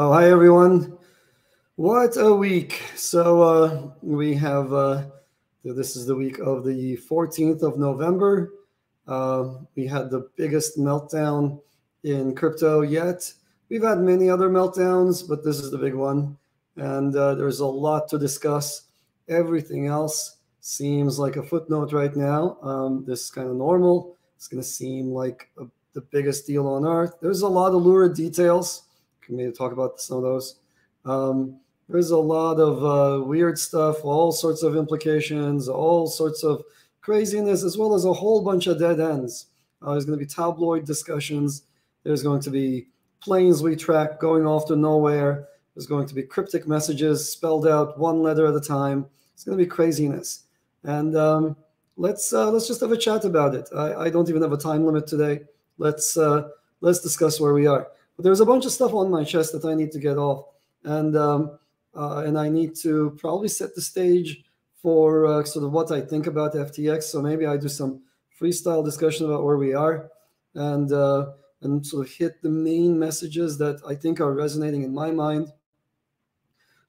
Oh, hi everyone. What a week. So uh, we have, uh, this is the week of the 14th of November. Uh, we had the biggest meltdown in crypto yet. We've had many other meltdowns, but this is the big one. And uh, there's a lot to discuss. Everything else seems like a footnote right now. Um, this is kind of normal. It's going to seem like a, the biggest deal on earth. There's a lot of lurid details can maybe talk about some of those. Um, there's a lot of uh, weird stuff, all sorts of implications, all sorts of craziness, as well as a whole bunch of dead ends. Uh, there's going to be tabloid discussions. There's going to be planes we track going off to nowhere. There's going to be cryptic messages spelled out one letter at a time. It's going to be craziness. And um, let's uh, let's just have a chat about it. I, I, don't even have a time limit today. Let's uh, let's discuss where we are. But there's a bunch of stuff on my chest that I need to get off, and um, uh, and I need to probably set the stage for uh, sort of what I think about FTX. So maybe I do some freestyle discussion about where we are, and uh, and sort of hit the main messages that I think are resonating in my mind.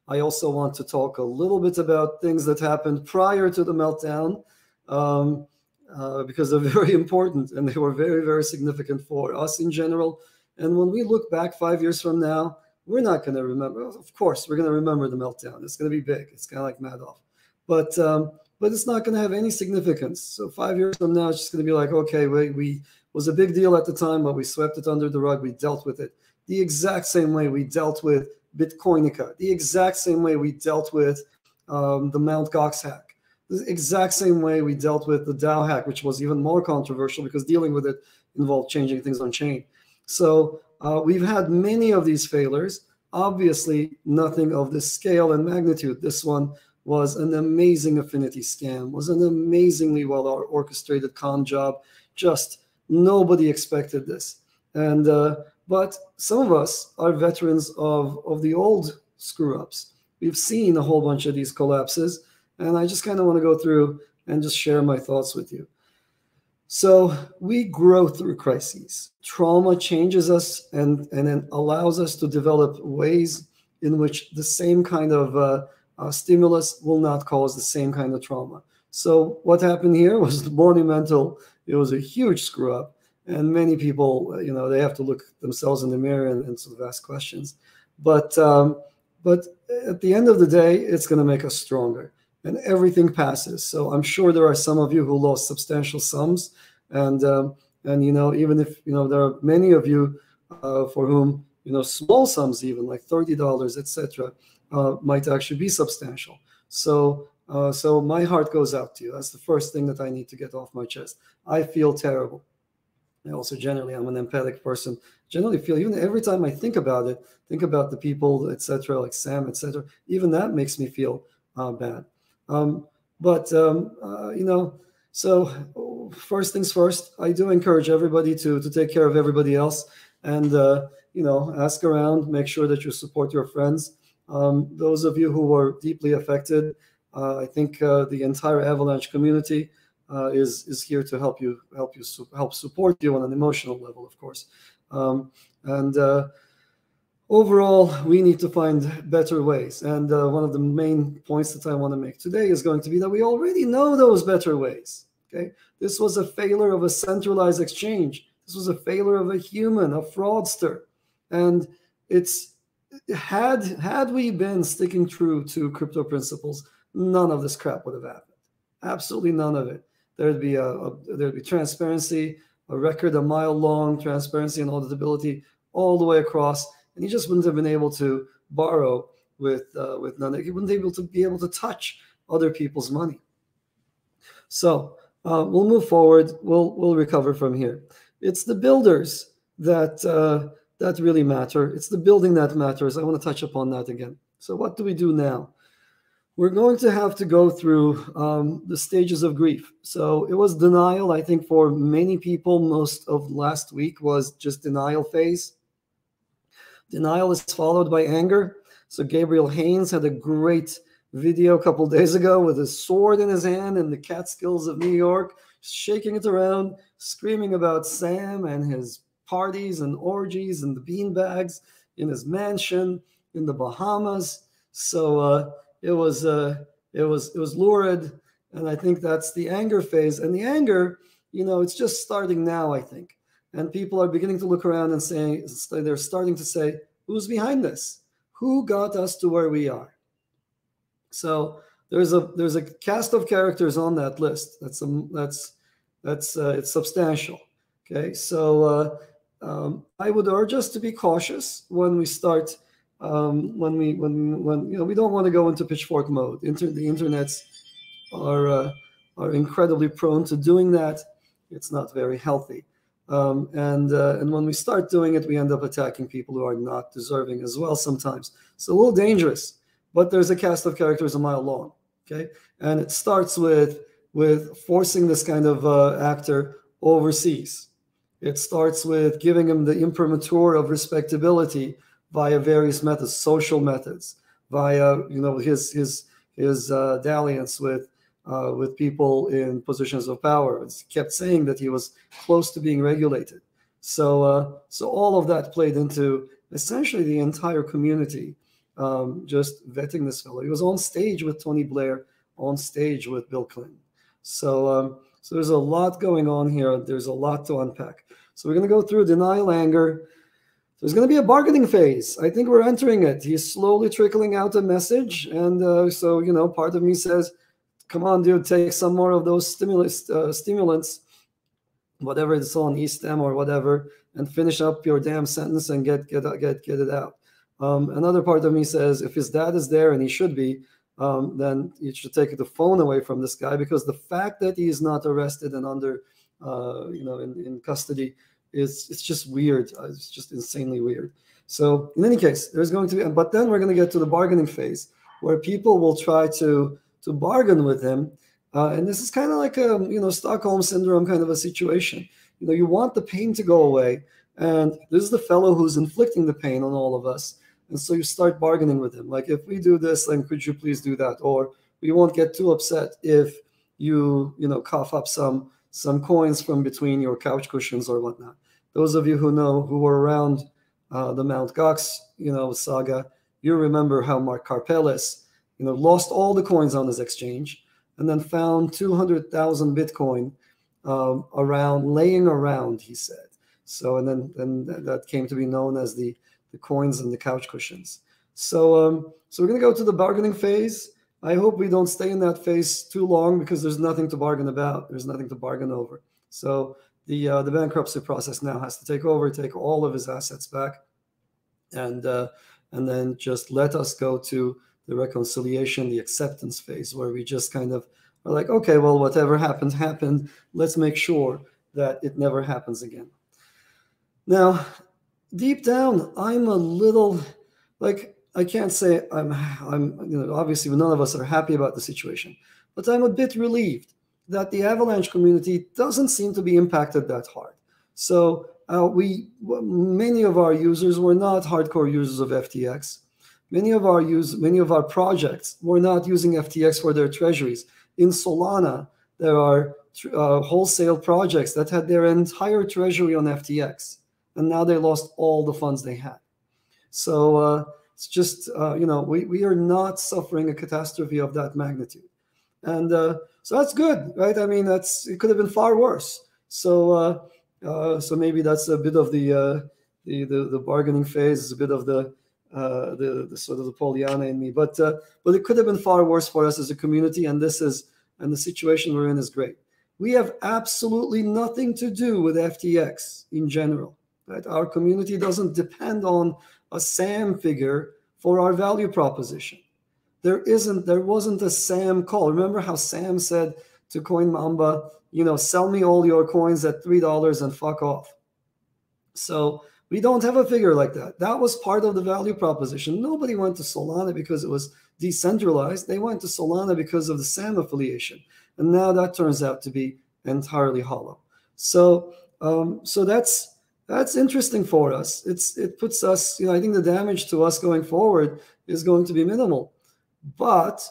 I also want to talk a little bit about things that happened prior to the meltdown. Um, uh, because they're very important and they were very, very significant for us in general and when we look back five years from now, we're not going to remember. Of course, we're going to remember the meltdown. It's going to be big. It's kind of like Madoff, but um, but it's not going to have any significance. So five years from now, it's just going to be like, okay, we, we was a big deal at the time, but we swept it under the rug. We dealt with it the exact same way we dealt with Bitcoinica, the exact same way we dealt with um, the Mount Gox hack, the exact same way we dealt with the DAO hack, which was even more controversial because dealing with it involved changing things on chain. So uh, we've had many of these failures. Obviously, nothing of this scale and magnitude. This one was an amazing affinity scam, was an amazingly well orchestrated con job. Just nobody expected this. And uh, but some of us are veterans of of the old screw ups. We've seen a whole bunch of these collapses, and I just kind of want to go through and just share my thoughts with you. So we grow through crises. Trauma changes us and, and then allows us to develop ways in which the same kind of uh, uh, stimulus will not cause the same kind of trauma. So what happened here was monumental. It was a huge screw up. And many people, you know, they have to look themselves in the mirror and, and sort of ask questions. But um, but at the end of the day, it's going to make us stronger and everything passes. So I'm sure there are some of you who lost substantial sums, and um, and you know even if you know there are many of you uh, for whom you know small sums even like thirty dollars etc. Uh, might actually be substantial. So uh, so my heart goes out to you. That's the first thing that I need to get off my chest. I feel terrible. I also generally I'm an empathic person. Generally feel even every time I think about it, think about the people, etc., like Sam, etc. Even that makes me feel uh, bad. Um, but um, uh, you know, so first things first, I do encourage everybody to to take care of everybody else, and uh, you know, ask around, make sure that you support your friends. Um, those of you who were deeply affected, uh, I think uh, the entire Avalanche community uh, is is here to help you help you help support you on an emotional level, of course, um, and uh, overall, we need to find better ways. And uh, one of the main points that I want to make today is going to be that we already know those better ways. Okay, this was a failure of a centralized exchange. This was a failure of a human, a fraudster, and it's had had we been sticking true to crypto principles, none of this crap would have happened. Absolutely none of it. There'd be a, a there'd be transparency, a record a mile long, transparency and auditability all the way across and he just wouldn't have been able to borrow with uh, with none. He wouldn't be able to be able to touch other people's money. So uh, we'll move forward. We'll we'll recover from here. It's the builders that uh, that really matter. It's the building that matters. I want to touch upon that again. So what do we do now? We're going to have to go through um, the stages of grief. So it was denial. I think for many people, most of last week was just denial phase. Denial is followed by anger. So Gabriel Haynes had a great video a couple days ago with his sword in his hand in the Catskills of New York, shaking it around, screaming about Sam and his parties and orgies and the bean bags. in his mansion in the Bahamas. So uh, it was uh, it was it was lurid, and I think that's the anger phase. And the anger, you know, it's just starting now. I think, and people are beginning to look around and saying they're starting to say, "Who's behind this? Who got us to where we are?" So there's a there's a cast of characters on that list. That's a, that's that's uh, it's substantial. Okay, so uh, um, I would urge us to be cautious when we start um, when we when when you know we don't want to go into pitchfork mode. Inter- the internets are uh, are incredibly prone to doing that. It's not very healthy. Um, and uh, and when we start doing it, we end up attacking people who are not deserving as well sometimes. It's a little dangerous, but there's a cast of characters a mile long. Okay, and it starts with with forcing this kind of uh, actor overseas. It starts with giving him the imprimatur of respectability via various methods, social methods, via you know his his his uh, dalliance with uh, with people in positions of power. It's kept saying that he was close to being regulated. So uh, so all of that played into essentially the entire community um, just vetting this fellow. He was on stage with Tony Blair, on stage with Bill Clinton. So um, so there's a lot going on here. There's a lot to unpack. So we're going to go through denial, anger, there's going to be a bargaining phase. I think we're entering it. He's slowly trickling out a message. And uh, so, you know, part of me says, come on, dude, take some more of those stimulus, uh, stimulants, whatever it's on, E-stim or whatever, and finish up your damn sentence and get, get, get, get it out. Um, another part of me says, if his dad is there and he should be, um, then you should take the phone away from this guy because the fact that he is not arrested and under, uh, you know, in, in custody is it's just weird. Uh, it's just insanely weird. So in any case, there's going to be, but then we're going to get to the bargaining phase where people will try to to bargain with him, uh, and this is kind of like a you know Stockholm syndrome kind of a situation. You know, you want the pain to go away, and this is the fellow who's inflicting the pain on all of us, and so you start bargaining with him. Like, if we do this, then could you please do that? Or we won't get too upset if you you know cough up some some coins from between your couch cushions or whatnot. Those of you who know who were around uh, the Mount Gox, you know, saga, you remember how Mark Karpelès, you know, lost all the coins on his exchange and then found 200,000 Bitcoin um, around, laying around, he said. So, and then, then that came to be known as the, the coins and the couch cushions. So, um, so we're going to go to the bargaining phase. I hope we don't stay in that phase too long because there's nothing to bargain about. There's nothing to bargain over. So the uh, the bankruptcy process now has to take over, take all of his assets back, and uh, and then just let us go to the reconciliation, the acceptance phase, where we just kind of are like, okay, well, whatever happened happened. Let's make sure that it never happens again. Now, deep down, I'm a little like I can't say I'm I'm you know obviously none of us are happy about the situation, but I'm a bit relieved that the Avalanche community doesn't seem to be impacted that hard. So uh, we many of our users were not hardcore users of FTX. Many of our use many of our projects were not using FTX for their treasuries. In Solana, there are uh, wholesale projects that had their entire treasury on FTX, and now they lost all the funds they had. So uh, it's just, uh, you know, we, we are not suffering a catastrophe of that magnitude. And uh, so that's good, right? I mean, that's it could have been far worse. So uh, uh, so maybe that's a bit of the, the, the the bargaining phase, a bit of the uh, the, the sort of the Pollyanna in me. But uh, but it could have been far worse for us as a community, and this is and the situation we're in is great. We have absolutely nothing to do with FTX in general. Right? Our community doesn't depend on a Sam figure for our value proposition. There isn't, there wasn't a Sam call. Remember how Sam said to Coin Mamba, you know, sell me all your coins at three dollars and fuck off. So we don't have a figure like that. That was part of the value proposition. Nobody went to Solana because it was decentralized. They went to Solana because of the SAM affiliation, and now that turns out to be entirely hollow. So, um, so that's that's interesting for us. It's it puts us, you know, I think the damage to us going forward is going to be minimal. But,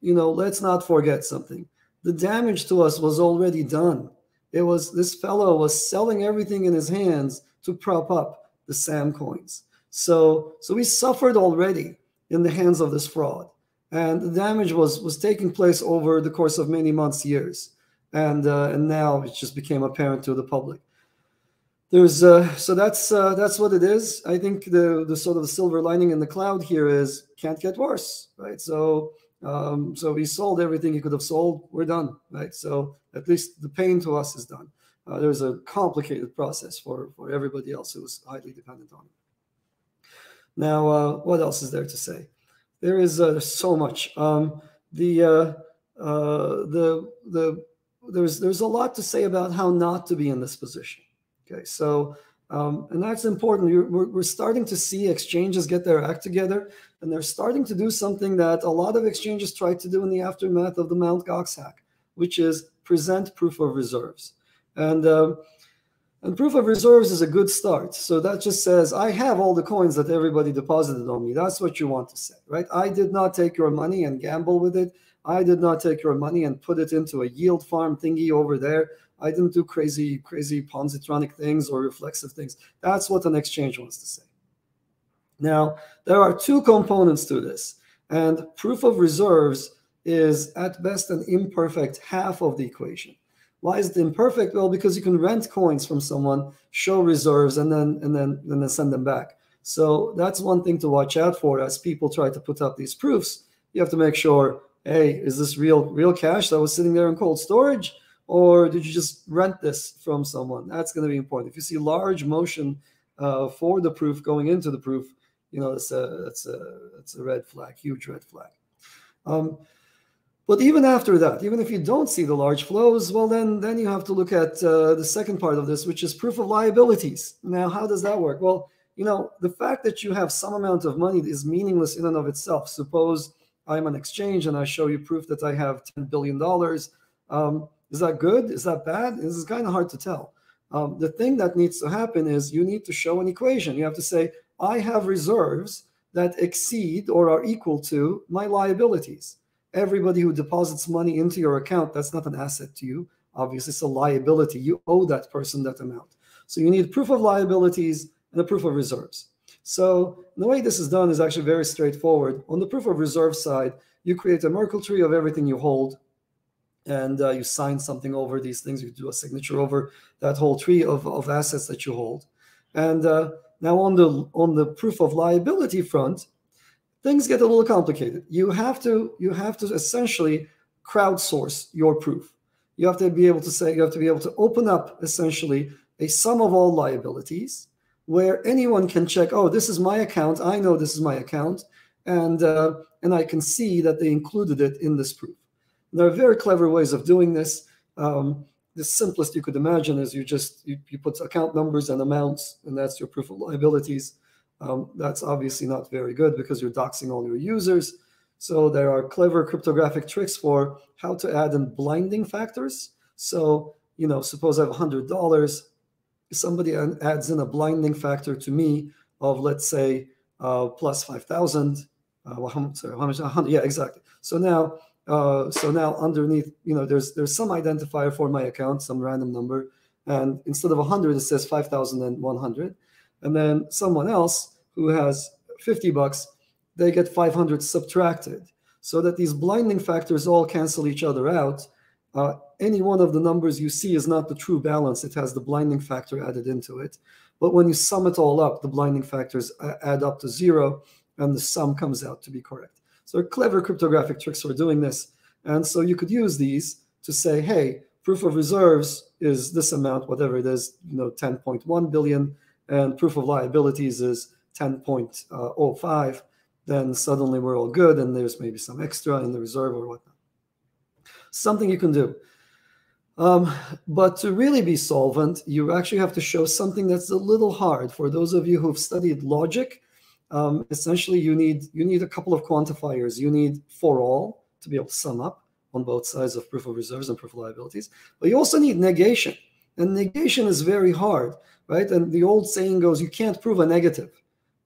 you know, let's not forget something. The damage to us was already done. It was this fellow was selling everything in his hands to prop up the Sam coins. So, so we suffered already in the hands of this fraud, and the damage was was taking place over the course of many months, years, and uh, and now it just became apparent to the public. There's uh, so that's uh, that's what it is. I think the the sort of silver lining in the cloud here is can't get worse, right? So um, so we sold everything he could have sold. We're done, right? So at least the pain to us is done. Uh, was a complicated process for for everybody else who was highly dependent on it. Now, uh, what else is there to say? There is uh, so much. Um, the uh, uh, the the there's there's a lot to say about how not to be in this position. Okay, so um, and that's important. We're, we're, starting to see exchanges get their act together, and they're starting to do something that a lot of exchanges tried to do in the aftermath of the Mt. Gox hack, which is present proof of reserves. And um, and proof of reserves is a good start. So that just says, I have all the coins that everybody deposited on me. That's what you want to say, right? I did not take your money and gamble with it. I did not take your money and put it into a yield farm thingy over there. I didn't do crazy, crazy Ponzitronic things or reflexive things. That's what an exchange wants to say. Now, there are two components to this, and proof of reserves is at best an imperfect half of the equation. Why is it imperfect? Well, because you can rent coins from someone, show reserves, and then and then and then send them back. So that's one thing to watch out for as people try to put up these proofs. You have to make sure, hey, is this real real cash that was sitting there in cold storage? or did you just rent this from someone? That's going to be important. If you see large motion uh, for the proof going into the proof, you know that's a that's a that's a red flag, huge red flag. Um, but even after that, even if you don't see the large flows, well, then then you have to look at uh, the second part of this, which is proof of liabilities. Now, how does that work? Well, you know, the fact that you have some amount of money is meaningless in and of itself. Suppose I'm an exchange and I show you proof that I have $10 billion. Um, is that good? Is that bad? This is kind of hard to tell. Um, the thing that needs to happen is you need to show an equation. You have to say, I have reserves that exceed or are equal to my liabilities. Everybody who deposits money into your account, that's not an asset to you. Obviously, it's a liability. You owe that person that amount. So you need proof of liabilities and a proof of reserves. So the way this is done is actually very straightforward. On the proof of reserve side, you create a Merkle tree of everything you hold and uh, you sign something over these things. You do a signature over that whole tree of, of assets that you hold. And uh, now on the on the proof of liability front, things get a little complicated. You have to you have to essentially crowdsource your proof. You have to be able to say you have to be able to open up essentially a sum of all liabilities where anyone can check. Oh, this is my account. I know this is my account, and uh, and I can see that they included it in this proof. There are very clever ways of doing this. Um, the simplest you could imagine is you just you, you, put account numbers and amounts, and that's your proof of liabilities. Um, that's obviously not very good because you're doxing all your users. So there are clever cryptographic tricks for how to add in blinding factors. So you know, suppose I have hundred dollars, somebody adds in a blinding factor to me of let's say uh, plus five thousand. Uh, well, sorry, how much? Yeah, exactly. So now uh, so now underneath, you know, there's there's some identifier for my account, some random number, and instead of 100, it says 5,100. And then someone else who has 50 bucks, they get 500 subtracted, so that these blinding factors all cancel each other out. Uh, any one of the numbers you see is not the true balance; it has the blinding factor added into it. But when you sum it all up, the blinding factors add up to zero, and the sum comes out to be correct. So clever cryptographic tricks for doing this. And so you could use these to say, hey, proof of reserves is this amount, whatever it is, you know, 10.1 billion, and proof of liabilities is 10.05, then suddenly we're all good and there's maybe some extra in the reserve or whatnot. Something you can do. Um, but to really be solvent, you actually have to show something that's a little hard. For those of you who've studied logic, um, essentially you need you need a couple of quantifiers. You need for all to be able to sum up on both sides of proof of reserves and proof of liabilities, but you also need negation. And negation is very hard, right? And the old saying goes, you can't prove a negative,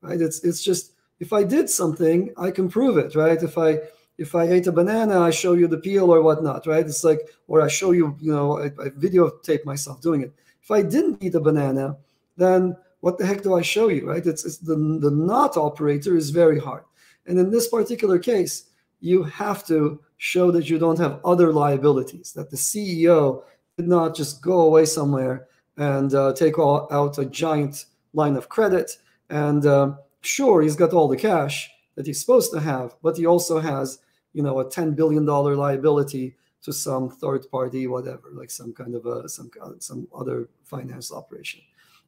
right? It's it's just if I did something, I can prove it, right? If I if I ate a banana, I show you the peel or whatnot, right? It's like, or I show you, you know, I, I videotape myself doing it. If I didn't eat a banana, then what the heck do I show you, right? It's, it's the, the not operator is very hard. And in this particular case, you have to show that you don't have other liabilities, that the CEO did not just go away somewhere and uh, take all, out a giant line of credit. And uh, sure, he's got all the cash that he's supposed to have, but he also has, you know, a $10 billion liability to some third party, whatever, like some kind of a, some, some other finance operation.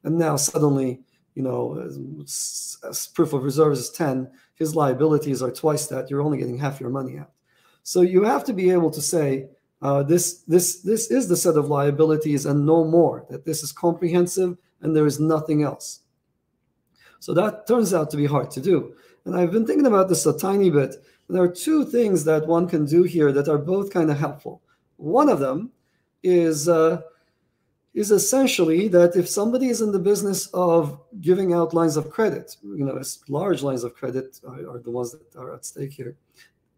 And now suddenly, you know, as, as proof of reserves is 10, his liabilities are twice that. You're only getting half your money out. So you have to be able to say, uh, this this this is the set of liabilities and no more. That this is comprehensive and there is nothing else. So that turns out to be hard to do. And I've been thinking about this a tiny bit. There are two things that one can do here that are both kind of helpful. One of them is uh, is essentially that if somebody is in the business of giving out lines of credit, you know, large lines of credit are, are the ones that are at stake here,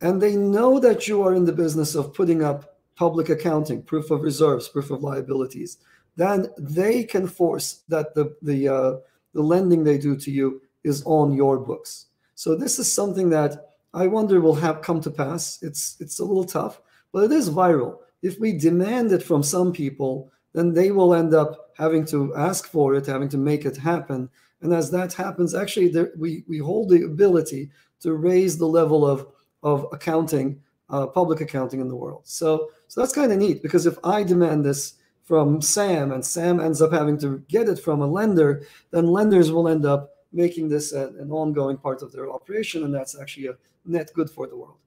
and they know that you are in the business of putting up public accounting, proof of reserves, proof of liabilities, then they can force that the the uh, the lending they do to you is on your books. So this is something that I wonder will have come to pass. It's it's a little tough, but it is viral. If we demand it from some people then they will end up having to ask for it, having to make it happen. And as that happens, actually, there, we, we hold the ability to raise the level of, of accounting, uh, public accounting in the world. So, so that's kind of neat because if I demand this from Sam and Sam ends up having to get it from a lender, then lenders will end up making this a, an ongoing part of their operation. And that's actually a net good for the world.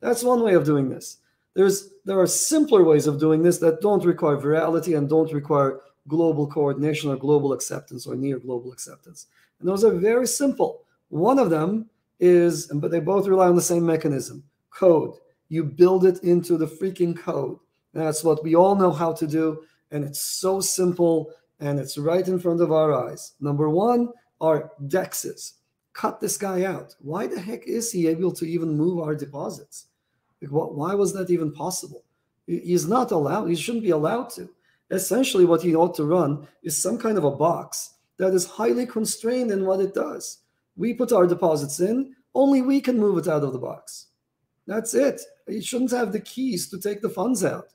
That's one way of doing this. There's there are simpler ways of doing this that don't require virality and don't require global coordination or global acceptance or near global acceptance. And those are very simple. One of them is, but they both rely on the same mechanism code. You build it into the freaking code. That's what we all know how to do. And it's so simple and it's right in front of our eyes. Number one are dexes. Cut this guy out. Why the heck is he able to even move our deposits? Like, what, why was that even possible? He's not allowed, he shouldn't be allowed to. Essentially, what he ought to run is some kind of a box that is highly constrained in what it does. We put our deposits in, only we can move it out of the box. That's it. He shouldn't have the keys to take the funds out.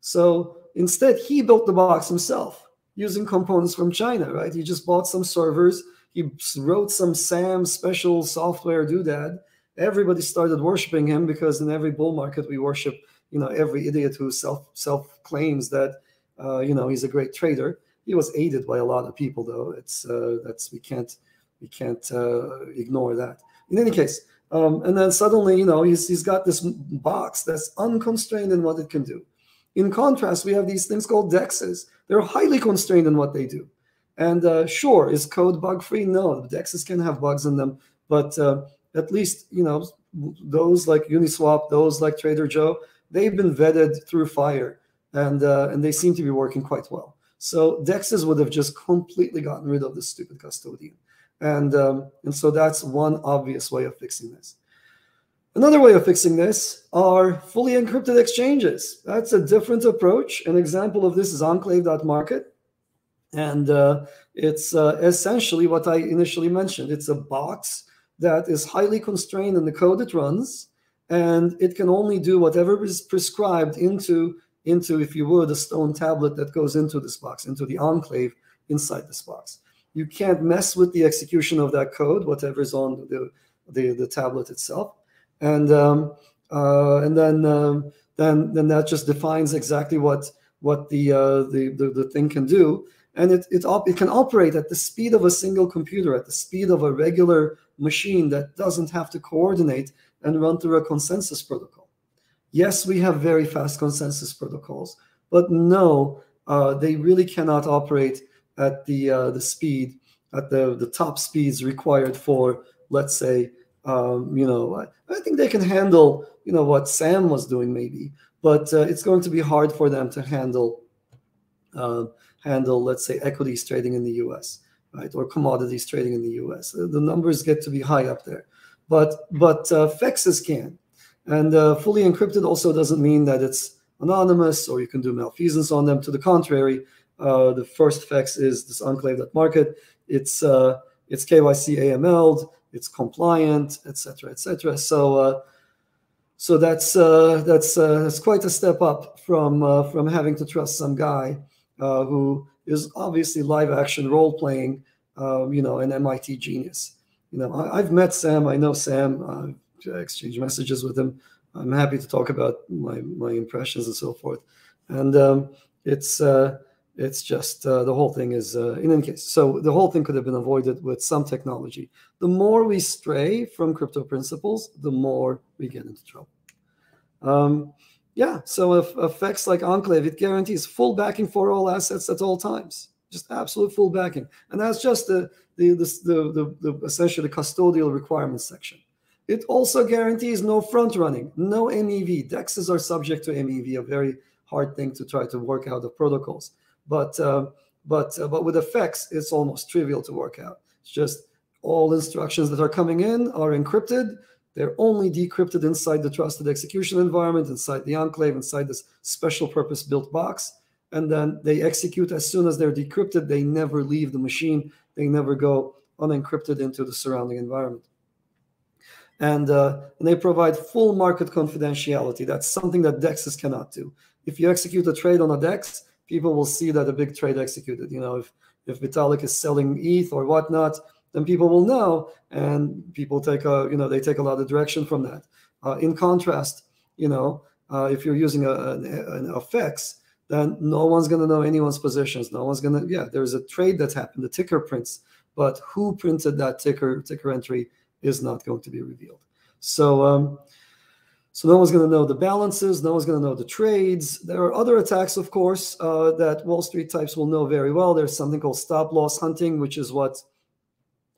So instead, he built the box himself using components from China, right? He just bought some servers. He wrote some SAM special software doodad everybody started worshiping him because in every bull market we worship you know every idiot who self self claims that uh, you know he's a great trader he was aided by a lot of people though it's uh, that's we can't we can't uh, ignore that in any case um, and then suddenly you know he's, he's got this box that's unconstrained in what it can do. In contrast we have these things called dexes. They're highly constrained in what they do. And uh, sure is code bug free no dexes can have bugs in them. But uh, at least you know those like Uniswap, those like Trader Joe, they've been vetted through fire, and uh, and they seem to be working quite well. So Dexes would have just completely gotten rid of the stupid custodian, and um, and so that's one obvious way of fixing this. Another way of fixing this are fully encrypted exchanges. That's a different approach. An example of this is Enclave.market. And uh, it's uh, essentially what I initially mentioned. It's a box that is highly constrained in the code it runs, and it can only do whatever is prescribed into, into, if you would, a stone tablet that goes into this box, into the enclave inside this box. You can't mess with the execution of that code, whatever is on the, the, the tablet itself. And um, uh, and then um, then then that just defines exactly what what the, uh, the, the the thing can do, and it it, op- it can operate at the speed of a single computer, at the speed of a regular machine that doesn't have to coordinate and run through a consensus protocol. Yes, we have very fast consensus protocols, but no, uh, they really cannot operate at the uh, the speed at the the top speeds required for, let's say, um, you know, I, I, think they can handle, you know, what Sam was doing maybe, but uh, it's going to be hard for them to handle uh, handle, let's say, equities trading in the U.S right, or commodities trading in the U.S. Uh, the numbers get to be high up there, but but uh, FEXs can, and uh, fully encrypted also doesn't mean that it's anonymous or you can do malfeasance on them. To the contrary, uh, the first FEX is this enclave.market. it's uh, it's KYC AML, it's compliant, etc., etc. So uh, so that's uh, that's uh, that's quite a step up from uh, from having to trust some guy uh, who is obviously live action role playing, um, you know, an MIT genius. You know, I, have met Sam. I know Sam. I exchange messages with him. I'm happy to talk about my my impressions and so forth. And um, it's uh, it's just uh, the whole thing is uh, in any case. So the whole thing could have been avoided with some technology. The more we stray from crypto principles, the more we get into trouble. Um, yeah. So if FEXs like Enclave, it guarantees full backing for all assets at all times. Just absolute full backing, and that's just the the the the, the, the essentially the custodial requirements section. It also guarantees no front running, no MEV. Dexes are subject to MEV, a very hard thing to try to work out of protocols. But uh, but uh, but with FEXs, it's almost trivial to work out. It's just all instructions that are coming in are encrypted. They're only decrypted inside the trusted execution environment, inside the enclave, inside this special purpose built box. And then they execute as soon as they're decrypted. They never leave the machine. They never go unencrypted into the surrounding environment and, uh, and they provide full market confidentiality. That's something that DEXs cannot do. If you execute a trade on a DEX, people will see that a big trade executed. You know, if if Vitalik is selling ETH or whatnot, then people will know, and people take a you know they take a lot of direction from that. Uh, in contrast, you know, uh, if you're using a, an, an FX, then no one's going to know anyone's positions. No one's going to yeah. There's a trade that happened. The ticker prints, but who printed that ticker ticker entry? is not going to be revealed. So, um, so no one's going to know the balances. No one's going to know the trades. There are other attacks, of course, uh, that Wall Street types will know very well. There's something called stop loss hunting, which is what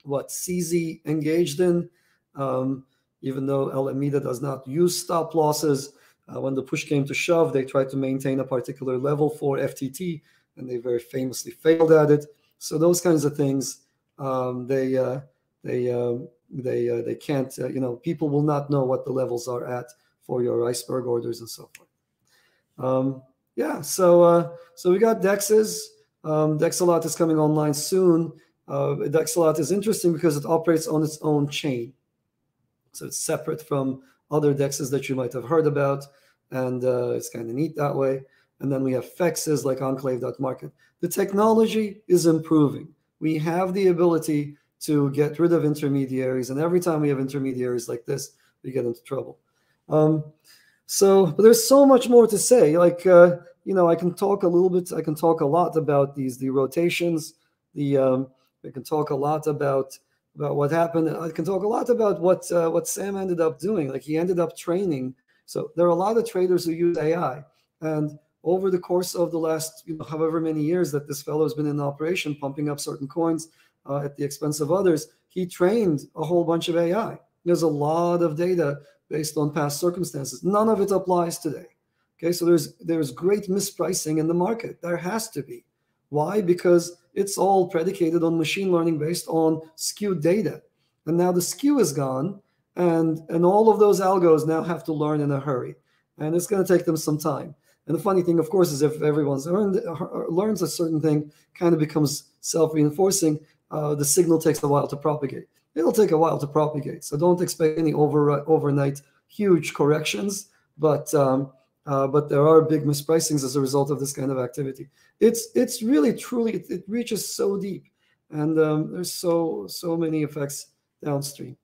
what CZ engaged in. Um, even though Alameda does not use stop losses, uh, when the push came to shove, they tried to maintain a particular level for FTT, and they very famously failed at it. So those kinds of things, um, they uh, they um, they uh, they can't uh, you know people will not know what the levels are at for your iceberg orders and so forth. Um, yeah so uh, so we got dexes. Um, dexalot is coming online soon. Uh, dexalot is interesting because it operates on its own chain. So it's separate from other dexes that you might have heard about and uh, it's kind of neat that way. And then we have fexes like enclave.market the technology is improving. We have the ability to get rid of intermediaries. And every time we have intermediaries like this, we get into trouble. Um, so, but there's so much more to say. Like, uh, you know, I can talk a little bit. I can talk a lot about these the rotations. The um, I can talk a lot about about what happened. I can talk a lot about what uh, what Sam ended up doing. Like he ended up training. So there are a lot of traders who use AI, and over the course of the last, you know, however many years that this fellow has been in operation, pumping up certain coins, uh, at the expense of others, he trained a whole bunch of AI. There's a lot of data based on past circumstances. None of it applies today. Okay, so there's there's great mispricing in the market. There has to be. Why? Because it's all predicated on machine learning based on skewed data. And now the skew is gone, and and all of those algos now have to learn in a hurry. And it's going to take them some time. And the funny thing, of course, is if everyone's learned, learns a certain thing, kind of becomes self-reinforcing uh, the signal takes a while to propagate. It'll take a while to propagate, so don't expect any over overnight huge corrections. But um, uh, but there are big mispricings as a result of this kind of activity. It's it's really truly it, it reaches so deep, and um, there's so so many effects downstream.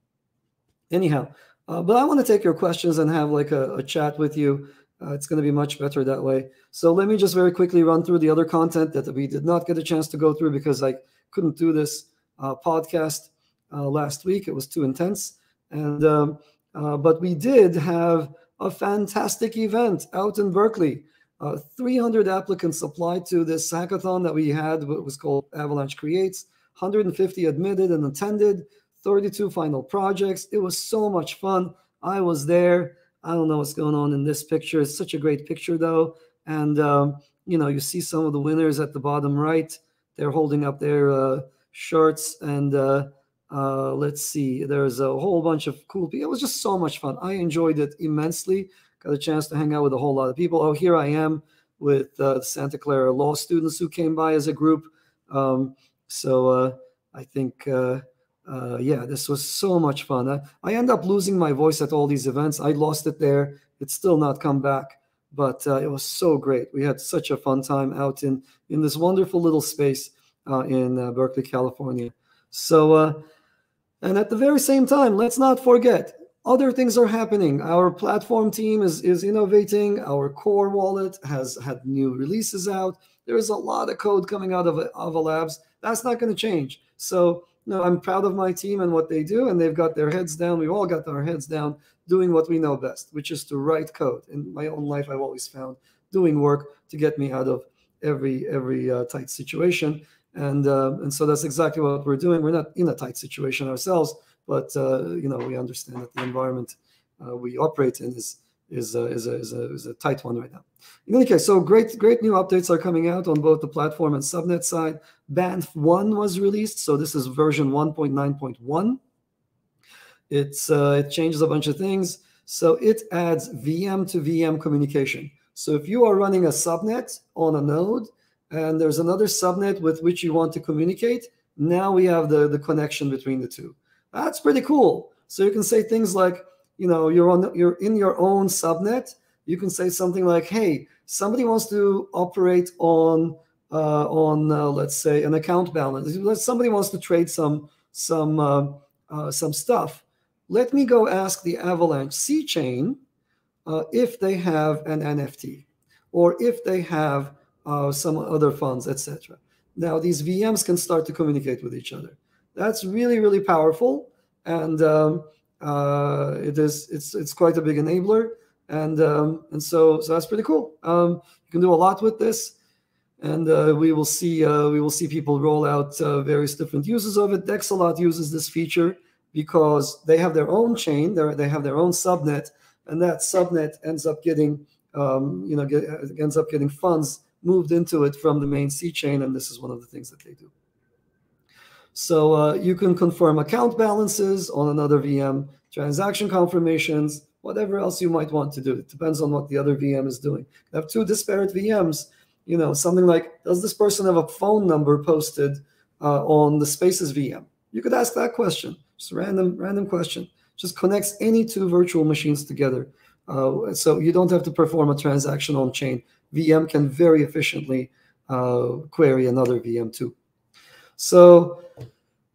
Anyhow, uh, but I want to take your questions and have like a, a chat with you. Uh, it's going to be much better that way. So let me just very quickly run through the other content that we did not get a chance to go through because I couldn't do this uh, podcast uh, last week. It was too intense. And um, uh, but we did have a fantastic event out in Berkeley. Uh, 300 applicants applied to this hackathon that we had. What was called Avalanche Creates. 150 admitted and attended. 32 final projects. It was so much fun. I was there. I don't know what's going on in this picture. It's such a great picture, though. And, um, you know, you see some of the winners at the bottom right. They're holding up their uh, shirts and uh, uh, let's see, there's a whole bunch of cool people. It was just so much fun. I enjoyed it immensely. Got a chance to hang out with a whole lot of people. Oh, here I am with uh, Santa Clara law students who came by as a group. Um, so, uh, I think, uh, uh, yeah, this was so much fun. I, I end up losing my voice at all these events. I lost it there. It's still not come back, but uh, it was so great. We had such a fun time out in in this wonderful little space uh, in uh, Berkeley, California. So, uh, and at the very same time, let's not forget other things are happening. Our platform team is is innovating. Our core wallet has had new releases out. There is a lot of code coming out of Ava Labs. That's not going to change. So no, I'm proud of my team and what they do, and they've got their heads down. We've all got our heads down doing what we know best, which is to write code. In my own life, I've always found doing work to get me out of every every uh, tight situation, and uh, and so that's exactly what we're doing. We're not in a tight situation ourselves, but uh, you know we understand that the environment uh, we operate in is is a, is a, is a, is a tight one right now. In any case, so great, great new updates are coming out on both the platform and subnet side. Banff 1 was released, so this is version 1.9.1. It's uh, it changes a bunch of things. So it adds VM to VM communication. So if you are running a subnet on a node and there's another subnet with which you want to communicate, now we have the, the connection between the two. That's pretty cool. So you can say things like, you know you're on you're in your own subnet you can say something like hey somebody wants to operate on uh, on uh, let's say an account balance somebody wants to trade some some uh, uh some stuff let me go ask the avalanche c chain uh, if they have an nft or if they have uh, some other funds etc now these vms can start to communicate with each other that's really really powerful and um, uh, it is it's it's quite a big enabler, and um, and so so that's pretty cool. Um, you can do a lot with this, and uh, we will see uh, we will see people roll out uh, various different uses of it. Dexalot uses this feature because they have their own chain, they have their own subnet, and that subnet ends up getting um, you know get, ends up getting funds moved into it from the main C chain, and this is one of the things that they do. So uh, you can confirm account balances on another VM, transaction confirmations, whatever else you might want to do. It depends on what the other VM is doing. You have two disparate VMs, you know, something like, does this person have a phone number posted uh, on the Spaces VM? You could ask that question, just random, random question. Just connects any two virtual machines together. Uh, so you don't have to perform a transaction on chain. VM can very efficiently uh, query another VM too. So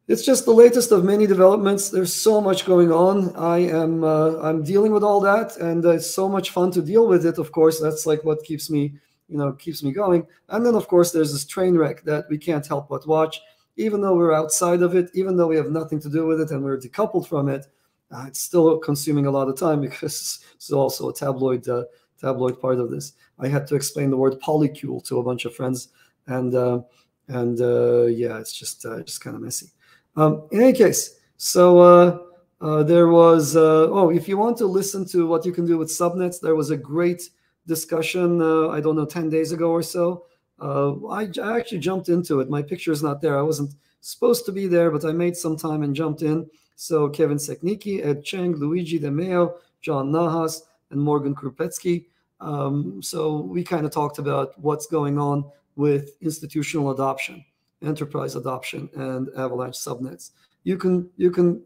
it's just the latest of many developments. There's so much going on. I am uh, I'm dealing with all that, and uh, it's so much fun to deal with it. Of course, that's like what keeps me, you know, keeps me going. And then of course there's this train wreck that we can't help but watch, even though we're outside of it, even though we have nothing to do with it and we're decoupled from it. Uh, it's still consuming a lot of time because it's also a tabloid uh, tabloid part of this. I had to explain the word polycule to a bunch of friends, and uh, and yeah, it's just uh, just kind of messy. Um, in any case, so uh, uh, there was oh, if you want to listen to what you can do with subnets, there was a great discussion. I don't know, ten days ago or so. Uh, I, I actually jumped into it. My picture is not there. I wasn't supposed to be there, but I made some time and jumped in. So Kevin Sekniqi, Ed Cheng, Luigi De Meo, John Nahas, and Morgan Krupetsky. Um, so we kind of talked about what's going on with institutional adoption, enterprise adoption, and Avalanche subnets. You can you can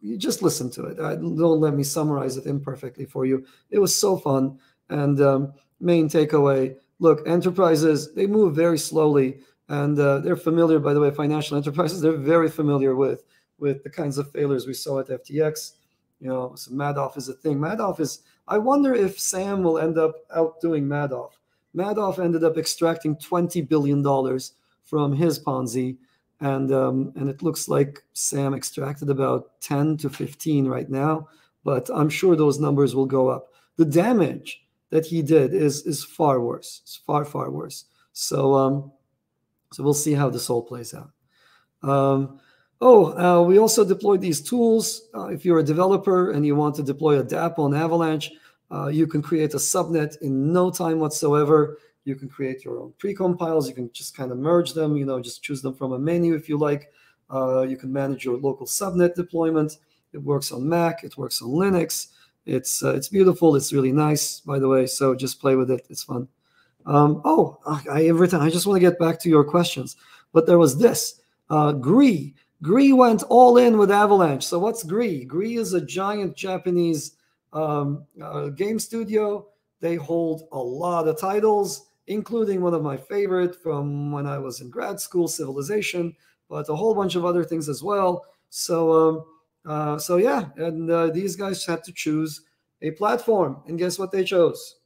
you just listen to it. I, don't let me summarize it imperfectly for you. It was so fun. And um, main takeaway: look, enterprises they move very slowly, and uh, they're familiar. By the way, financial enterprises they're very familiar with with the kinds of failures we saw at FTX. You know, so Madoff is a thing. Madoff is. I wonder if Sam will end up outdoing Madoff Madoff ended up extracting $20 billion from his Ponzi. And, um, and it looks like Sam extracted about 10 to 15 right now, but I'm sure those numbers will go up. The damage that he did is, is far worse. It's far, far worse. So, um, so we'll see how this all plays out. Um, oh, uh, we also deployed these tools. Uh, if you're a developer and you want to deploy a DApp on Avalanche, uh, you can create a subnet in no time whatsoever. You can create your own precompiles. You can just kind of merge them, you know, just choose them from a menu if you like. Uh, you can manage your local subnet deployment. It works on Mac. It works on Linux. It's uh, it's beautiful. It's really nice, by the way. So just play with it. It's fun. Um, oh, I, every time I just want to get back to your questions. But there was this. Uh, Gree Gree went all in with Avalanche. So what's Gree? Gree is a giant Japanese um, uh, game studio. They hold a lot of titles, including one of my favorite from when I was in grad school, Civilization, but a whole bunch of other things as well. So, um, uh, so yeah, and uh, these guys had to choose a platform, and guess what they chose?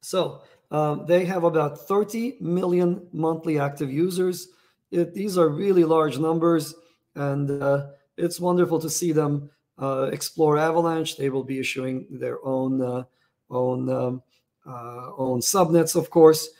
So um, they have about 30 million monthly active users. It, these are really large numbers, and uh, it's wonderful to see them uh, explore Avalanche. They will be issuing their own uh, own um, own subnets, of course,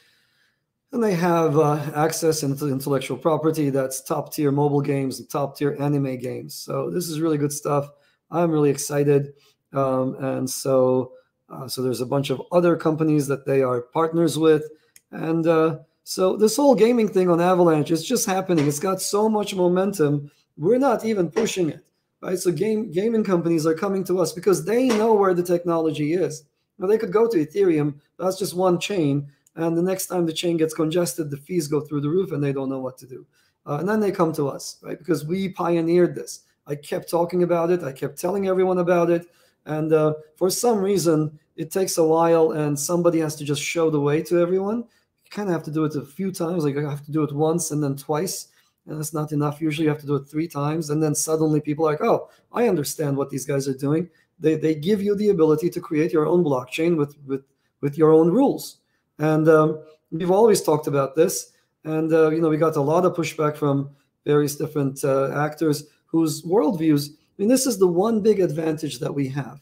and they have uh, access into intellectual property that's top tier mobile games and top tier anime games. So this is really good stuff. I'm really excited, um, and so uh, so there's a bunch of other companies that they are partners with. And uh, so this whole gaming thing on Avalanche is just happening. It's got so much momentum. We're not even pushing it, right? So game gaming companies are coming to us because they know where the technology is. Now they could go to Ethereum. That's just one chain. And the next time the chain gets congested, the fees go through the roof and they don't know what to do. Uh, and then they come to us, right? Because we pioneered this. I kept talking about it. I kept telling everyone about it. And uh, for some reason, it takes a while and somebody has to just show the way to everyone. You kind of have to do it a few times. Like I have to do it once and then twice. And that's not enough. Usually you have to do it three times. And then suddenly people are like, oh, I understand what these guys are doing. They, they give you the ability to create your own blockchain with, with, with your own rules. And um, we've always talked about this. And, uh, you know, we got a lot of pushback from various different uh, actors whose worldviews I mean, this is the one big advantage that we have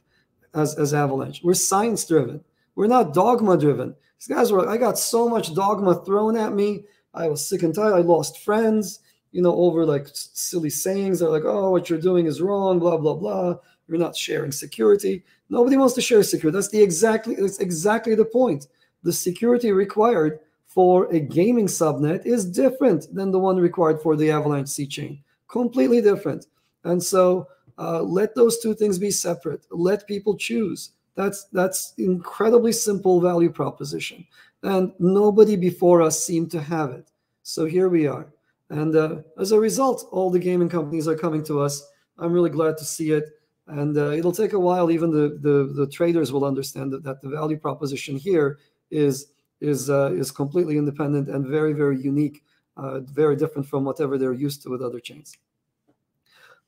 as, as Avalanche. We're science driven. We're not dogma driven. These guys were, I got so much dogma thrown at me. I was sick and tired. I lost friends, you know, over like silly sayings. They're like, oh, what you're doing is wrong, blah, blah, blah. You're not sharing security. Nobody wants to share security. That's the exactly that's exactly the point. The security required for a gaming subnet is different than the one required for the Avalanche C chain. Completely different. And so uh, let those two things be separate. Let people choose. That's that's incredibly simple value proposition, and nobody before us seemed to have it. So here we are, and uh, as a result, all the gaming companies are coming to us. I'm really glad to see it, and uh, it'll take a while. Even the, the the traders will understand that, that the value proposition here is is uh, is completely independent and very very unique, uh, very different from whatever they're used to with other chains.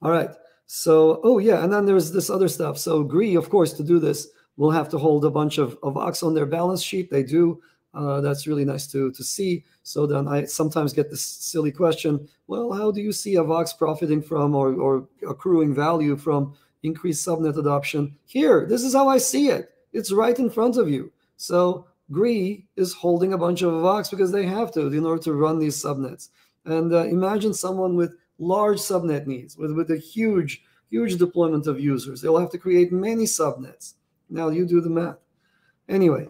All right. So, oh yeah, and then there's this other stuff. So Gree, of course, to do this, will have to hold a bunch of, of AVAX on their balance sheet. They do. Uh, that's really nice to, to see. So then I sometimes get this silly question, well, how do you see AVAX profiting from or, or accruing value from increased subnet adoption? Here, this is how I see it. It's right in front of you. So Gree is holding a bunch of AVAX because they have to in order to run these subnets. And uh, imagine someone with large subnet needs with, with a huge, huge deployment of users. They'll have to create many subnets. Now you do the math. Anyway,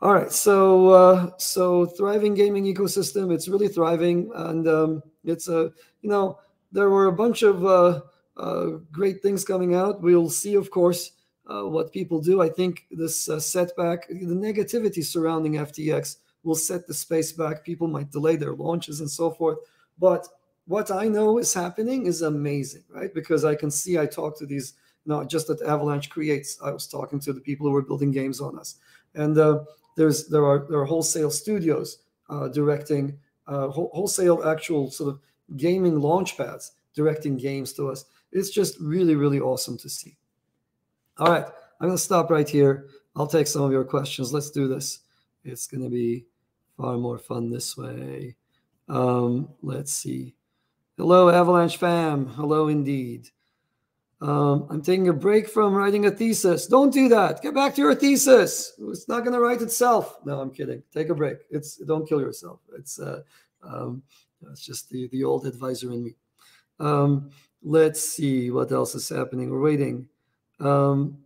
all right. So uh, so thriving gaming ecosystem. It's really thriving, and um, it's a you know there were a bunch of uh, uh, great things coming out. We'll see, of course, uh, what people do. I think this uh, setback, the negativity surrounding FTX, will set the space back. People might delay their launches and so forth, but what I know is happening is amazing, right? Because I can see I talk to these, not just that Avalanche creates. I was talking to the people who were building games on us, and uh, there's there are there are wholesale studios uh, directing uh, wholesale actual sort of gaming launch pads directing games to us. It's just really really awesome to see. All right, I'm gonna stop right here. I'll take some of your questions. Let's do this. It's gonna be far more fun this way. Um, let's see. Hello, Avalanche fam. Hello, indeed. Um, I'm taking a break from writing a thesis. Don't do that. Get back to your thesis. It's not going to write itself. No, I'm kidding. Take a break. It's don't kill yourself. It's uh, um, that's just the the old advisor in me. Um, let's see what else is happening. We're waiting. Um,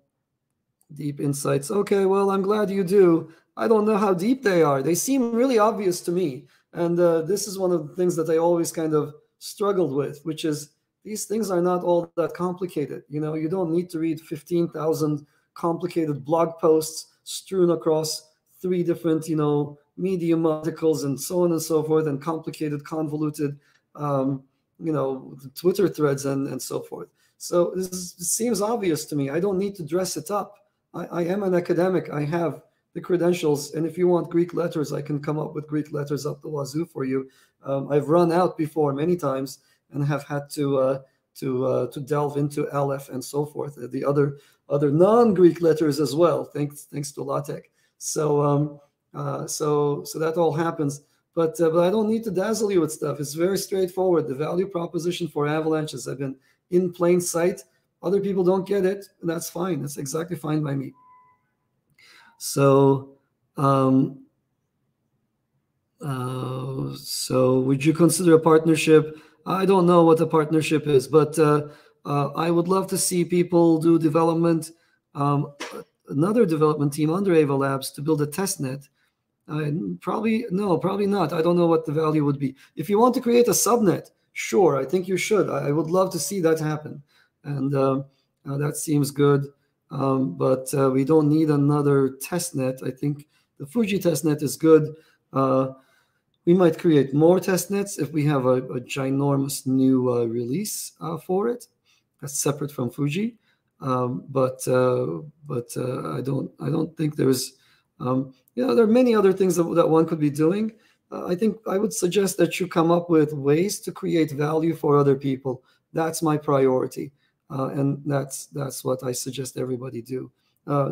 deep insights. Okay, well, I'm glad you do. I don't know how deep they are. They seem really obvious to me, and uh, this is one of the things that I always kind of struggled with, which is these things are not all that complicated. You know, you don't need to read 15,000 complicated blog posts strewn across three different, you know, medium articles and so on and so forth, and complicated, convoluted, um, you know, Twitter threads and, and so forth. So this, is, this seems obvious to me. I don't need to dress it up. I, I am an academic. I have the credentials. And if you want Greek letters, I can come up with Greek letters up the wazoo for you. Um, I've run out before many times and have had to uh, to uh, to delve into Aleph and so forth, uh, the other other non-Greek letters as well. Thanks thanks to LaTeX. So um, uh, so so that all happens. But uh, but I don't need to dazzle you with stuff. It's very straightforward. The value proposition for avalanches have been in plain sight. Other people don't get it, that's fine. That's exactly fine by me. So um, uh, so would you consider a partnership? I don't know what a partnership is, but uh, uh, I would love to see people do development, um, another development team under Ava Labs to build a test net. probably no, probably not. I don't know what the value would be. If you want to create a subnet, sure, I think you should. I, I would love to see that happen, and uh, uh, that seems good. Um, but uh, we don't need another test net. I think the Fuji test net is good. We might create more test nets if we have a, a ginormous new uh, release uh, for it. That's separate from Fuji, um, but uh, but uh, I don't I don't think there's um, you know there are many other things that, that one could be doing. Uh, I think I would suggest that you come up with ways to create value for other people. That's my priority, uh, and that's that's what I suggest everybody do.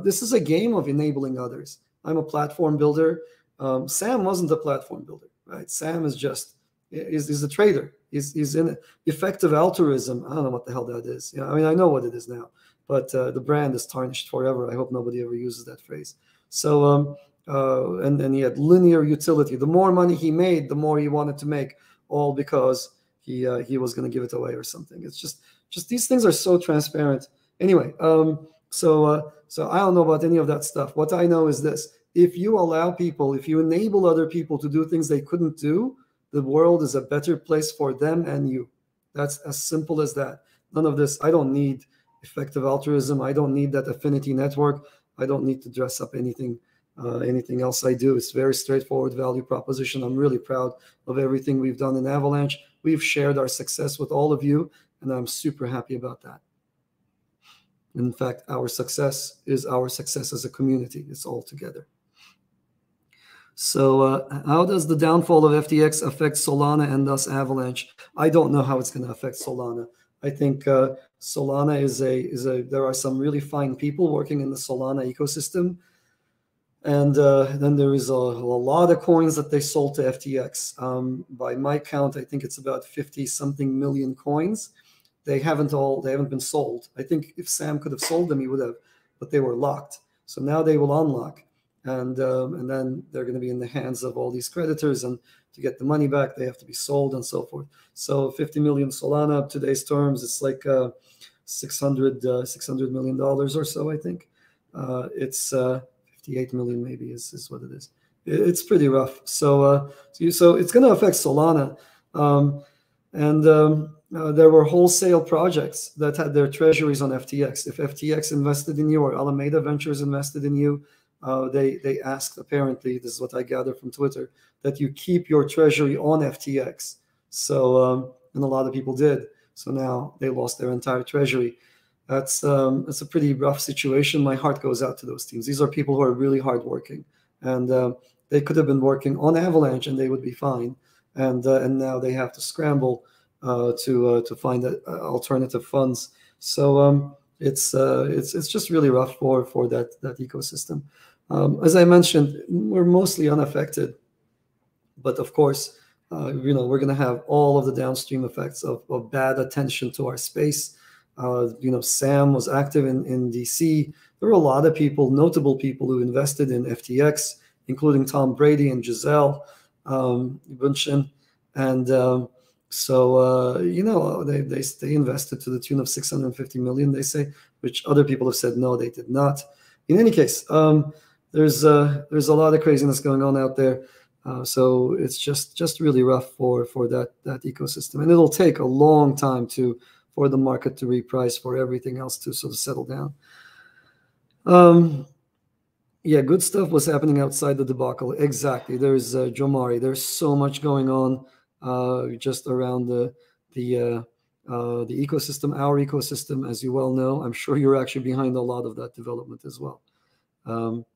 this is a game of enabling others. I'm a platform builder. Um, Sam wasn't a platform builder right? Sam is just is is a trader. He's he's in effective altruism. I don't know what the hell that is. I mean I know what it is now, but uh, the brand is tarnished forever. I hope nobody ever uses that phrase. So um, uh, and and he had linear utility. The more money he made, the more he wanted to make, all because he uh, he was going to give it away or something. It's just just these things are so transparent. Anyway, um, so uh, so I don't know about any of that stuff. What I know is this: if you allow people, if you enable other people to do things they couldn't do, the world is a better place for them and you. That's as simple as that. None of this. I don't need effective altruism. I don't need that affinity network. I don't need to dress up anything. Uh, anything else I do. It's very straightforward value proposition. I'm really proud of everything we've done in Avalanche. We've shared our success with all of you, and I'm super happy about that. In fact, our success is our success as a community. It's all together. So uh, how does the downfall of FTX affect Solana and thus Avalanche? I don't know how it's going to affect Solana. I think uh, Solana is a is a there are some really fine people working in the Solana ecosystem, and uh, then there is a, a, lot of coins that they sold to FTX. Um, by my count, I think it's about fifty something million coins. They haven't all they haven't been sold. I think if Sam could have sold them, he would have, but they were locked. So now they will unlock and um, and then they're going to be in the hands of all these creditors and to get the money back they have to be sold and so forth so 50 million solana today's terms it's like uh, 600 uh, 600 million dollars or so i think uh, it's uh, 58 million maybe is, is what it is it's pretty rough so uh, so, so it's going to affect solana um, and um, uh, there were wholesale projects that had their treasuries on FTX. If FTX invested in you or Alameda Ventures invested in you, uh, they they asked apparently this is what I gather from Twitter that you keep your treasury on FTX. So um, and a lot of people did. So now they lost their entire treasury. That's um, that's a pretty rough situation. My heart goes out to those teams. These are people who are really hardworking, and uh, they could have been working on Avalanche and they would be fine. And uh, and now they have to scramble uh, to uh, to find uh, alternative funds. So um, it's it's it's just really rough for for that that ecosystem. Um, as I mentioned, we're mostly unaffected, but of course, uh, you know, we're going to have all of the downstream effects of, of bad attention to our space. Uh, you know, Sam was active in, in DC. There were a lot of people, notable people who invested in FTX, including Tom Brady and Gisele um, Bündchen. And um, so, uh, you know, they, they, they invested to the tune of 650 million, they say, which other people have said, no, they did not. In any case, um, there's uh, there's a lot of craziness going on out there. Uh, so it's just just really rough for for that that ecosystem, and it'll take a long time to for the market to reprice for everything else to sort of settle down. Um, yeah, good stuff was happening outside the debacle. Exactly. There's uh, Jomari. There's so much going on uh, just around the the uh, uh, the ecosystem, our ecosystem, as you well know. I'm sure you're actually behind a lot of that development as well. Um,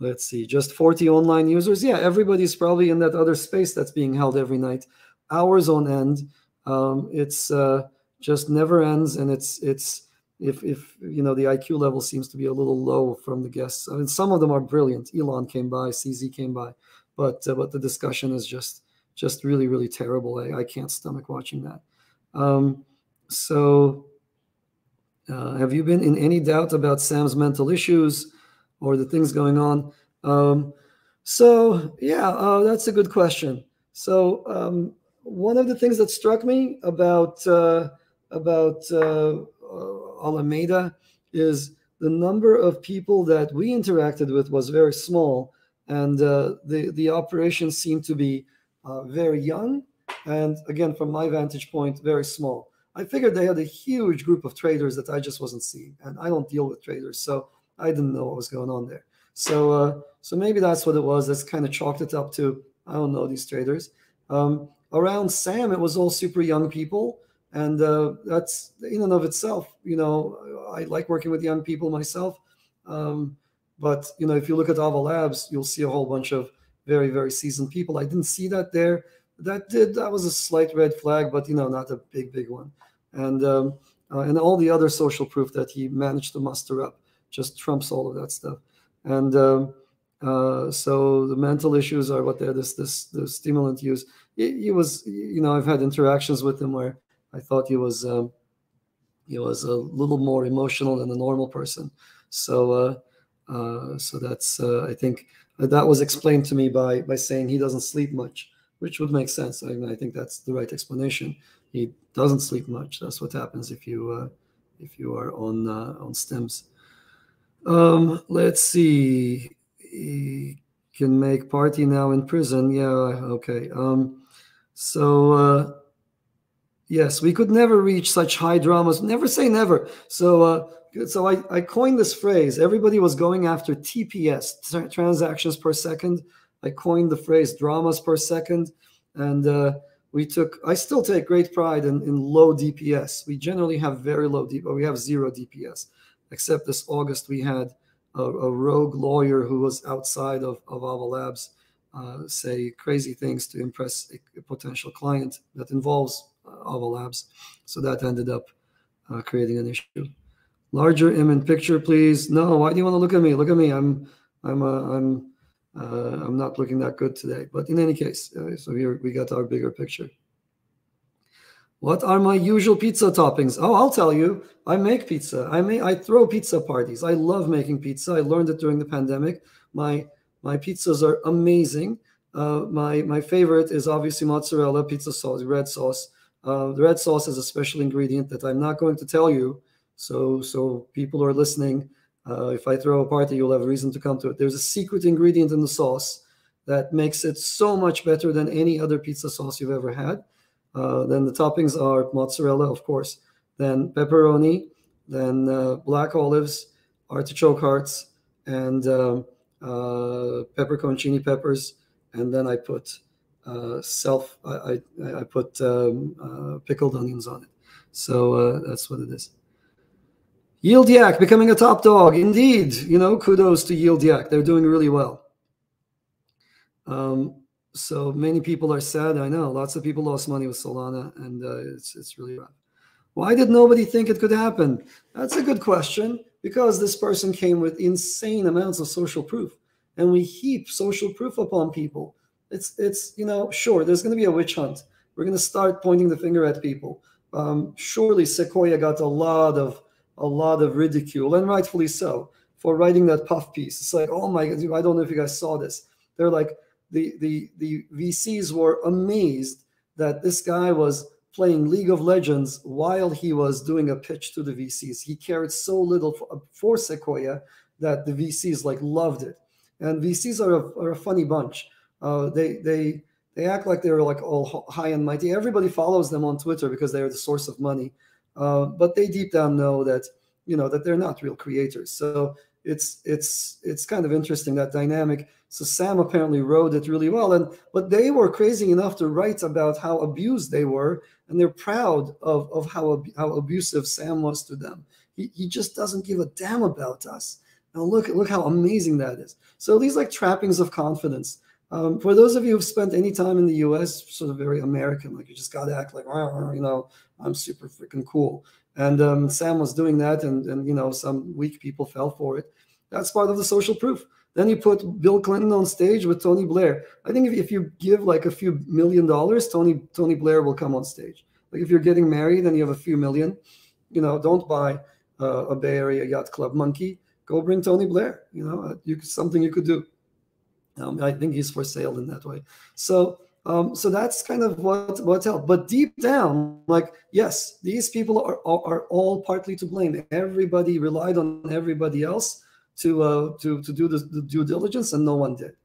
let's see, just 40 online users. Yeah, everybody's probably in that other space that's being held every night, hours on end. Um, it's uh, just never ends, and it's it's if if you know the IQ level seems to be a little low from the guests. I mean, some of them are brilliant. Elon came by, CZ came by, but uh, but the discussion is just just really really terrible. I, I can't stomach watching that. Um, so, uh, have you been in any doubt about Sam's mental issues or the things going on? Um, so yeah, uh, that's a good question. So um, one of the things that struck me about uh, about uh, uh, Alameda is the number of people that we interacted with was very small, and uh, the the operation seemed to be uh, very young, and again, from my vantage point, very small. I figured they had a huge group of traders that I just wasn't seeing, and I don't deal with traders, so I didn't know what was going on there. So, uh, so maybe that's what it was. That's kind of chalked it up to I don't know these traders. Um, around Sam, it was all super young people and uh, that's in and of itself you know i like working with young people myself. Um, but you know if you look at ava labs you'll see a whole bunch of very very seasoned people. I didn't see that there. That did that was a slight red flag but you know not a big big one. And um, uh, and all the other social proof that he managed to muster up just trumps all of that stuff. And um, uh, so the mental issues are what they're this this the stimulant use. He, he was you know i've had interactions with him where I thought he was um, he was a little more emotional than a normal person. So uh, uh, so that's uh, I think that was explained to me by by saying he doesn't sleep much, which would make sense. I, mean, I think that's the right explanation. He doesn't sleep much. That's what happens if you uh, if you are on on stems. Um, let's see. He can make party now in prison. Yeah. Okay. Um, so uh, Yes, we could never reach such high dramas. Never say never. So, uh, so I, I coined this phrase. Everybody was going after TPS, tra- transactions per second. I coined the phrase dramas per second, and uh, we took. I still take great pride in, in low DPS. We generally have very low DPS. We have zero DPS, except this August we had a, a rogue lawyer who was outside of, of Ava Labs uh, say crazy things to impress a, a potential client that involves Ava Labs. So that ended up uh, creating an issue. Larger image picture, please. No, why do you want to look at me? Look at me. I'm, I'm, uh, I'm, uh, I'm not looking that good today. But in any case, uh, so here we got our bigger picture. What are my usual pizza toppings? Oh, I'll tell you. I make pizza. I may I throw pizza parties. I love making pizza. I learned it during the pandemic. My my pizzas are amazing. Uh, my my favorite is obviously mozzarella pizza sauce, red sauce. Uh, the red sauce is a special ingredient that I'm not going to tell you. So, so people are listening, uh, if I throw a party, you'll have reason to come to it. There's a secret ingredient in the sauce that makes it so much better than any other pizza sauce you've ever had. Uh, then the toppings are mozzarella, of course, then pepperoni, then uh, black olives, artichoke hearts, and um, uh, peppers. And then I put uh, self. I, I, I put um, uh, pickled onions on it. So uh, that's what it is. Yield Yak becoming a top dog. Indeed, you know, kudos to Yield Yak. They're doing really well. Um, so many people are sad. I know lots of people lost money with Solana, and uh, it's it's really bad. Why did nobody think it could happen? That's a good question. Because this person came with insane amounts of social proof, and we heap social proof upon people it's it's you know sure there's going to be a witch hunt. We're going to start pointing the finger at people. Um, surely Sequoia got a lot of a lot of ridicule and rightfully so for writing that puff piece. It's like oh my god, I don't know if you guys saw this. They're like the the the VCs were amazed that this guy was playing League of Legends while he was doing a pitch to the VCs. He cared so little for, for Sequoia that the VCs like loved it. And VCs are a, are a funny bunch. Uh, they they they act like they're like all high and mighty. Everybody follows them on Twitter because they are the source of money, uh, but they deep down know that you know that they're not real creators. So it's it's it's kind of interesting that dynamic. So Sam apparently wrote it really well, and but they were crazy enough to write about how abused they were, and they're proud of of how how abusive Sam was to them. He, he just doesn't give a damn about us. Now look look how amazing that is. So these like trappings of confidence. Um, for those of you who've spent any time in the U.S., sort of very American, like you just got to act like, you know, I'm super freaking cool. And um, Sam was doing that, and and you know, some weak people fell for it. That's part of the social proof. Then you put Bill Clinton on stage with Tony Blair. I think if, if you give like a few million dollars, Tony Tony Blair will come on stage. Like if you're getting married and you have a few million, you know, don't buy uh, a Bored Ape Yacht Club monkey. Go bring Tony Blair. You know, uh, you something you could do. Um, I think he's for sale in that way. So, um, so that's kind of what what's helped. But deep down, like yes, these people are, are, are all partly to blame. Everybody relied on everybody else to uh, to to do the, the due diligence, and no one did.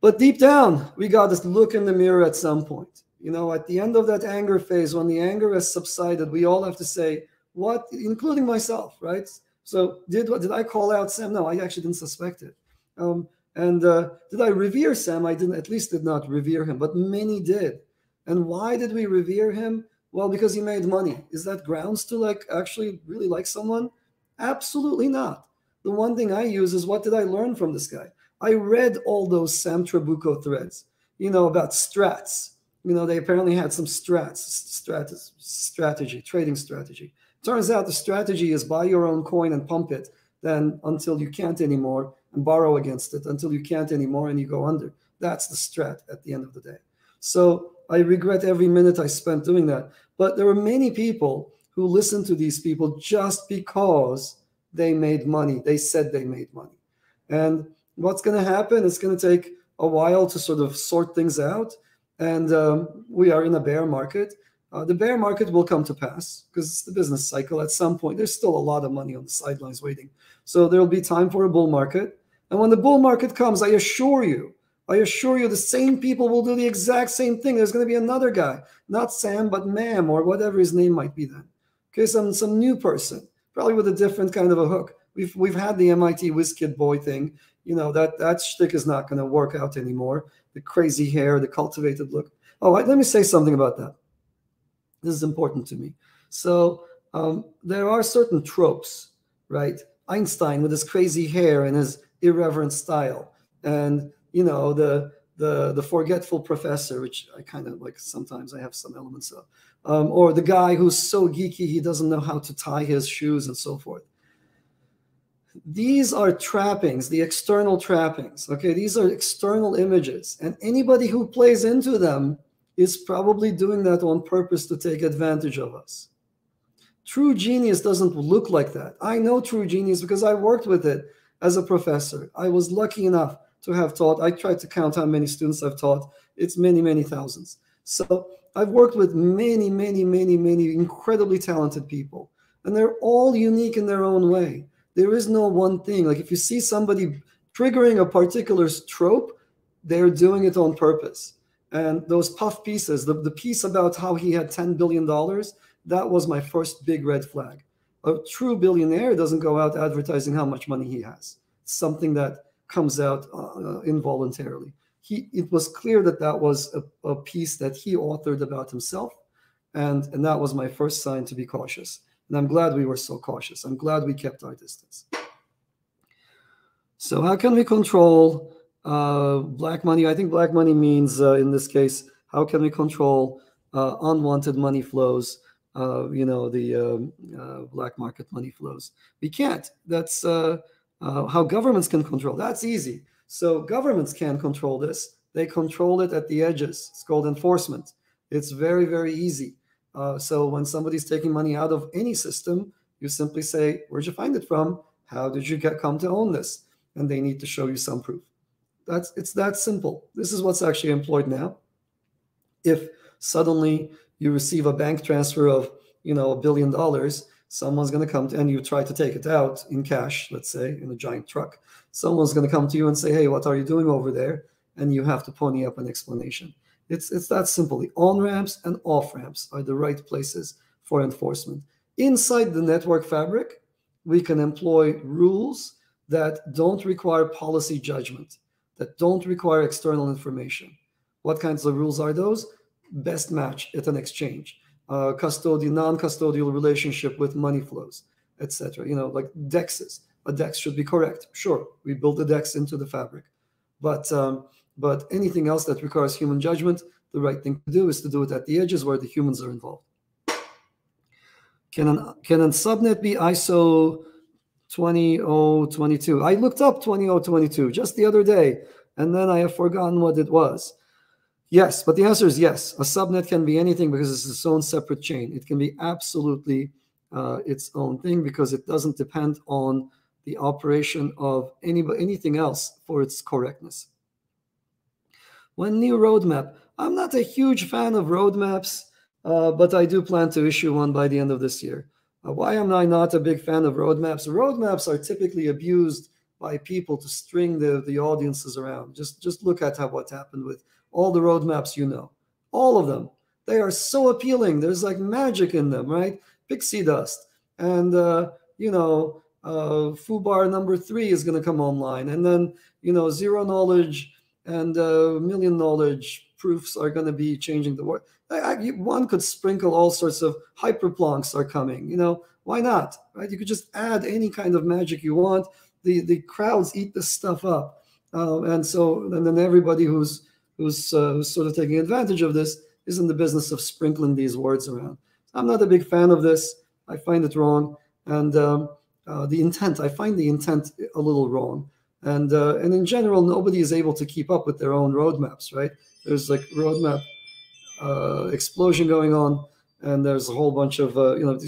But deep down, we got to look in the mirror at some point. You know, at the end of that anger phase, when the anger has subsided, we all have to say, what, including myself, right? So did what did I call out Sam? No, I actually didn't suspect it. Um, and uh, did I revere Sam? I didn't, at least did not revere him, but many did. And why did we revere him? Well, because he made money. Is that grounds to like actually really like someone? Absolutely not. The one thing I use is what did I learn from this guy? I read all those Sam Trabucco threads, you know, about strats. You know, they apparently had some strats, strat, strategy, trading strategy. Turns out the strategy is buy your own coin and pump it, then until you can't anymore, and borrow against it until you can't anymore and you go under. That's the strat at the end of the day. So I regret every minute I spent doing that. But there were many people who listened to these people just because they made money. They said they made money. And what's going to happen? It's going to take a while to sort of sort things out. And um, we are in a bear market. Uh, the bear market will come to pass because it's the business cycle. At some point, there's still a lot of money on the sidelines waiting. So there will be time for a bull market. And when the bull market comes, I assure you, I assure you, the same people will do the exact same thing. There's going to be another guy, not Sam, but Mam or whatever his name might be then. Okay, some some new person, probably with a different kind of a hook. We've we've had the MIT whiz kid boy thing. You know that that shtick is not going to work out anymore. The crazy hair, the cultivated look. Oh, let me say something about that. This is important to me. So um, there are certain tropes, right? Einstein with his crazy hair and his irreverent style. And you know the the the forgetful professor which i kind of like sometimes i have some elements of um, or the guy who's so geeky he doesn't know how to tie his shoes and so forth. These are trappings the external trappings okay? These are external images. And anybody who plays into them is probably doing that on purpose to take advantage of us. True genius doesn't look like that. I know true genius because i worked with it as a professor. I was lucky enough to have taught. I tried to count how many students I've taught. It's many, many thousands. So I've worked with many, many, many, many incredibly talented people, and they're all unique in their own way. There is no one thing. Like if you see somebody triggering a particular trope, they're doing it on purpose. And those puff pieces, the, the piece about how he had $10 billion, that was my first big red flag a true billionaire doesn't go out advertising how much money he has. Something that comes out uh, involuntarily. He, it was clear that that was a, a, piece that he authored about himself, and and that was my first sign to be cautious. And I'm glad we were so cautious. I'm glad we kept our distance. So how can we control uh, black money? I think black money means, uh, in this case, how can we control uh, unwanted money flows? Uh, you know, the um, uh, black market money flows. We can't. That's uh, uh, how governments can control. That's easy. So governments can control this. They control it at the edges. It's called enforcement. It's very, very easy. Uh, so when somebody's taking money out of any system, you simply say, "Where'd you find it from? How did you get come to own this?" And they need to show you some proof. That's it's that simple. This is what's actually employed now. If suddenly you receive a bank transfer of you know a billion dollars someone's going to come to and you try to take it out in cash let's say in a giant truck. Someone's going to come to you and say hey what are you doing over there? And you have to pony up an explanation. It's it's that simple. The on ramps and off ramps are the right places for enforcement. Inside the network fabric we can employ rules that don't require policy judgment, that don't require external information. What kinds of rules are those? Best match at an exchange, uh, custodial, non-custodial relationship with money flows, etc. You know, like dexes. A dex should be correct. Sure, we build the dex into the fabric, but um, but anything else that requires human judgment, the right thing to do is to do it at the edges where the humans are involved. Can an can subnet be ISO 20022? I looked up 20022 just the other day, and then I have forgotten what it was. Yes, but the answer is yes. A subnet can be anything because it's its own separate chain. It can be absolutely uh, its own thing because it doesn't depend on the operation of any, anything else for its correctness. When new roadmap, I'm not a huge fan of roadmaps, uh, but I do plan to issue one by the end of this year. Uh, why am I not a big fan of roadmaps? Roadmaps are typically abused by people to string the, the audiences around. Just, just look at how, what happened with all the roadmaps you know. All of them. They are so appealing. There's like magic in them, right? Pixie dust. And, uh, you know, uh, FUBAR number three is going to come online. And then, you know, zero knowledge and uh, million knowledge proofs are going to be changing the world. one could sprinkle all sorts of hyperplonks are coming. You know, why not? Right? You could just add any kind of magic you want. The the crowds eat this stuff up, uh, and so and then everybody who's who's uh, who's sort of taking advantage of this is in the business of sprinkling these words around. I'm not a big fan of this. I find it wrong, and um, uh, the intent. I find the intent a little wrong, and uh, and in general, nobody is able to keep up with their own roadmaps. Right? There's like roadmap uh, explosion going on, and there's a whole bunch of uh, you know,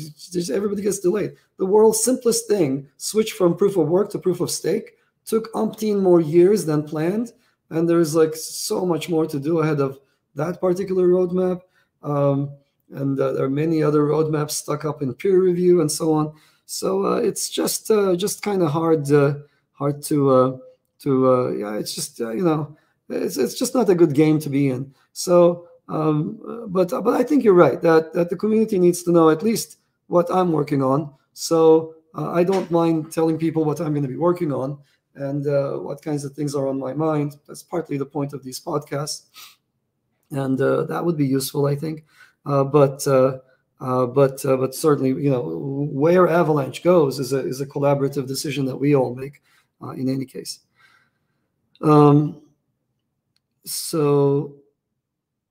everybody gets delayed. The world's simplest thing, switch from proof of work to proof of stake, took umpteen more years than planned and there's like so much more to do ahead of that particular roadmap. Um, and uh, there are many other roadmaps stuck up in peer review and so on. So uh, it's just uh, just kind of hard uh, hard to uh, to uh, yeah. It's just you know it's it's just not a good game to be in. So um, but but I think you're right that that the community needs to know at least what I'm working on. So I don't mind telling people what I'm going to be working on and uh, what kinds of things are on my mind. That's partly the point of these podcasts, and uh, that would be useful, I think. Uh, but uh, uh, but uh, but certainly, you know, where Avalanche goes is a is a collaborative decision that we all make. in any case, um, so.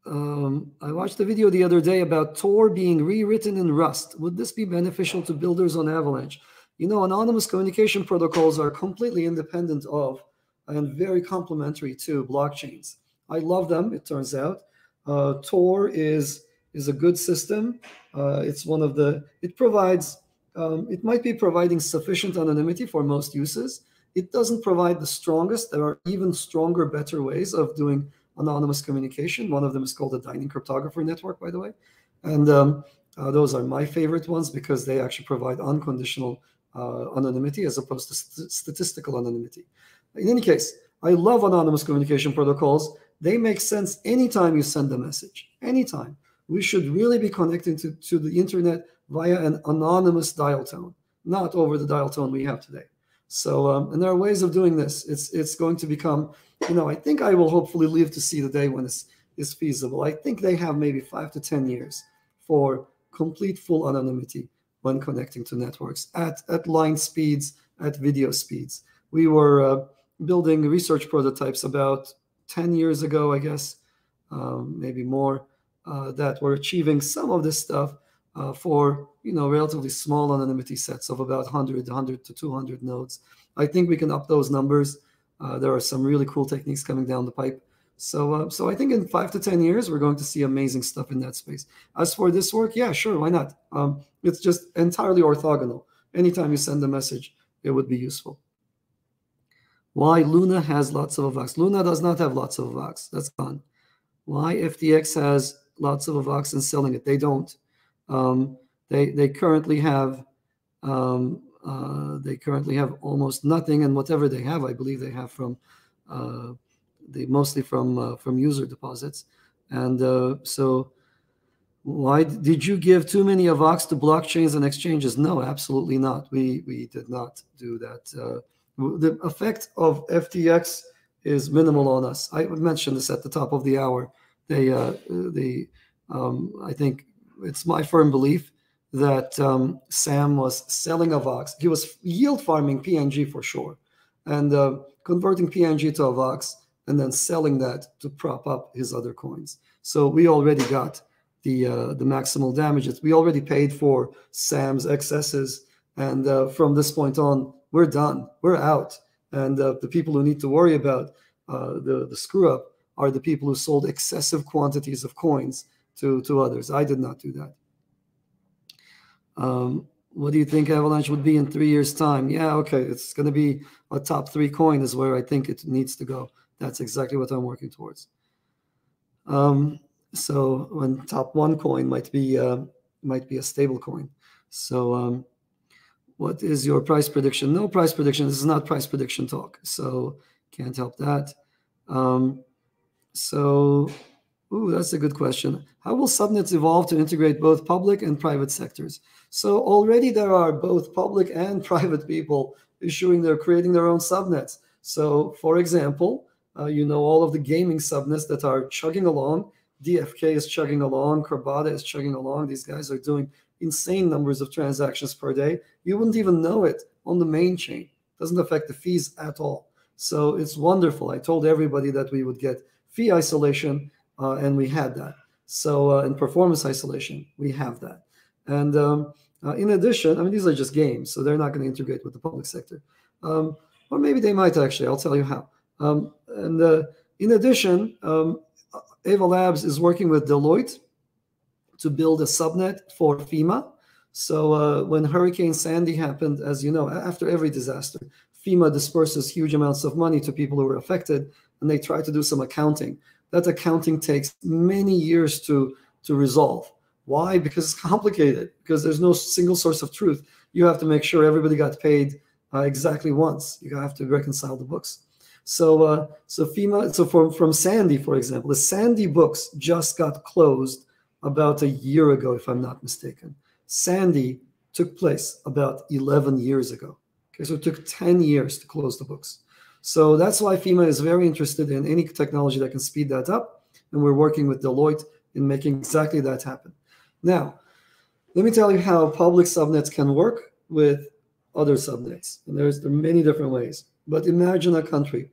Um, I watched a video the other day about Tor being rewritten in Rust. Would this be beneficial to builders on Avalanche? You know, anonymous communication protocols are completely independent of and very complementary to blockchains. I love them, it turns out. Uh, Tor is is a good system. Uh, it's one of the, it provides, um, it might be providing sufficient anonymity for most uses. It doesn't provide the strongest. There are even stronger, better ways of doing anonymous communication. One of them is called the Dining Cryptographer Network, by the way. And um, uh, those are my favorite ones because they actually provide unconditional uh, anonymity as opposed to st statistical anonymity. In any case, I love anonymous communication protocols. They make sense anytime you send a message, anytime. We should really be connecting to, to the internet via an anonymous dial tone, not over the dial tone we have today. So, um, and there are ways of doing this. It's it's going to become, you know, I think I will hopefully live to see the day when this is feasible. I think they have maybe five to 10 years for complete full anonymity when connecting to networks at, at line speeds, at video speeds. We were uh, building research prototypes about 10 years ago, I guess, um, maybe more, uh, that were achieving some of this stuff uh, for you know relatively small anonymity sets of about 100, 100 to 200 nodes. I think we can up those numbers. Uh, there are some really cool techniques coming down the pipe so, uh, so I think in five to ten years, we're going to see amazing stuff in that space. As for this work, yeah, sure, why not? Um, it's just entirely orthogonal. Anytime you send a message, it would be useful. Why Luna has lots of AVAX? Luna does not have lots of AVAX. That's gone. Why FTX has lots of AVAX and selling it? They don't. Um, they they currently have um, uh, they currently have almost nothing, and whatever they have, I believe they have from uh, mostly from uh, from user deposits. And uh, so, why did you give too many AVAX to blockchains and exchanges? No, absolutely not. We we did not do that. Uh, The effect of FTX is minimal on us. I mentioned this at the top of the hour. They, uh, the, um, I think it's my firm belief that um, Sam was selling AVAX. He was yield farming PNG for sure, and uh, converting PNG to AVAX, and then selling that to prop up his other coins. So we already got the uh, the maximal damages. We already paid for Sam's excesses, and uh, from this point on, we're done. We're out. And uh, the people who need to worry about uh, the the screw up are the people who sold excessive quantities of coins to to others. I did not do that. Um, what do you think Avalanche would be in three years' time? Yeah, okay, it's going to be a top three coin is where I think it needs to go. That's exactly what I'm working towards. Um, so when top one coin might be uh, might be a stable coin. So um, what is your price prediction? No price prediction. This is not price prediction talk. So can't help that. Um, so, ooh, that's a good question. How will subnets evolve to integrate both public and private sectors? So already there are both public and private people issuing their creating their own subnets. So for example, uh, you know all of the gaming subnets that are chugging along DFK is chugging along, Crabada is chugging along. These guys are doing insane numbers of transactions per day. You wouldn't even know it on the main chain. Doesn't affect the fees at all. So it's wonderful. I told everybody that we would get fee isolation, uh, and we had that. So uh, in performance isolation, we have that. And um, uh, in addition, I mean, these are just games, so they're not going to integrate with the public sector. Um, or maybe they might actually. I'll tell you how. Um, and uh, in addition, um, Ava Labs is working with Deloitte to build a subnet for FEMA. So uh, when Hurricane Sandy happened, as you know, after every disaster, FEMA disperses huge amounts of money to people who were affected, and they try to do some accounting. That accounting takes many years to to resolve. Why? Because it's complicated. Because there's no single source of truth. You have to make sure everybody got paid uh, exactly once. You have to reconcile the books. So, uh, so FEMA, so from, from Sandy, for example, the Sandy books just got closed about a year ago, if I'm not mistaken. Sandy took place about 11 years ago. Okay, so it took 10 years to close the books. So that's why FEMA is very interested in any technology that can speed that up. And we're working with Deloitte in making exactly that happen. Now, let me tell you how public subnets can work with other subnets. And there's there are many different ways. But imagine a country.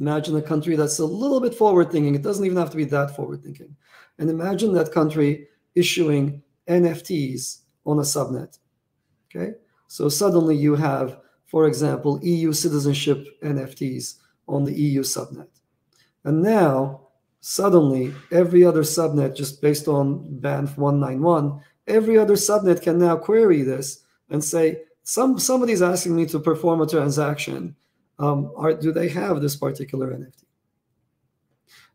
Imagine a country that's a little bit forward thinking. It doesn't even have to be that forward thinking. And imagine that country issuing NFTs on a subnet. Okay. So suddenly you have, for example, EU citizenship NFTs on the EU subnet. And now, suddenly, every other subnet, just based on Banff 191, every other subnet can now query this and say, some somebody's asking me to perform a transaction. Um, are, do they have this particular NFT?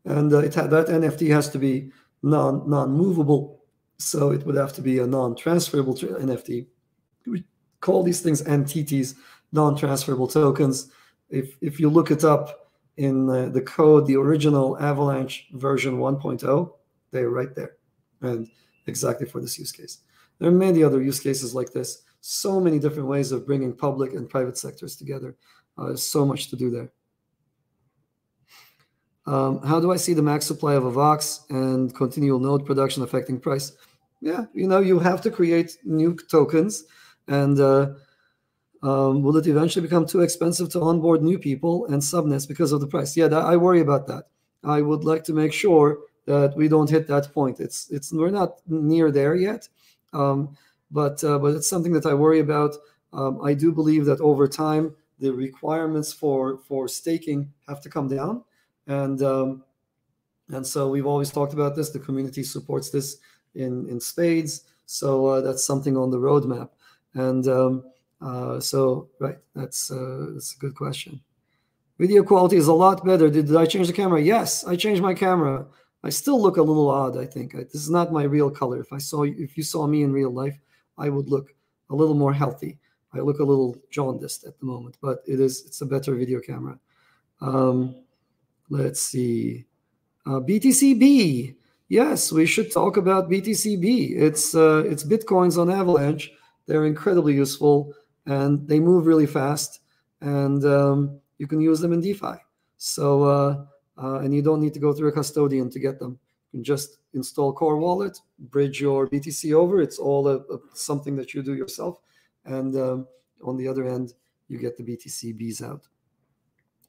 And uh, it ha- that NFT has to be non non movable, so it would have to be a non transferable tra- NFT. We call these things NTTs, non transferable tokens. If if you look it up in uh, the code, the original Avalanche version 1.0, they're right there, and exactly for this use case. There are many other use cases like this so many different ways of bringing public and private sectors together. Uh, there's so much to do there. Um, how do I see the max supply of AVAX and continual node production affecting price? Yeah, you know, you have to create new tokens, and uh, um, will it eventually become too expensive to onboard new people and subnets because of the price? Yeah, that, I worry about that. I would like to make sure that we don't hit that point. It's it's we're not near there yet. Um, but uh, but it's something that I worry about. Um, I do believe that over time the requirements for for staking have to come down, and um, and so we've always talked about this. The community supports this in in spades, so uh, that's something on the roadmap. And um, uh, so right, that's uh, that's a good question. Video quality is a lot better. Did, did I change the camera? Yes, I changed my camera. I still look a little odd. I think I, this is not my real color. If I saw if you saw me in real life, I would look a little more healthy. I look a little jaundiced at the moment, but it is it's a better video camera. Um, let's see, uh, BTCB. Yes, we should talk about BTCB. It's uh, it's bitcoins on Avalanche. They're incredibly useful and they move really fast. and um, you can use them in DeFi. So, uh, uh, and you don't need to go through a custodian to get them. You can just install Core Wallet, bridge your BTC over. It's all a, a, something that you do yourself. And um, on the other end, you get the BTC bees out.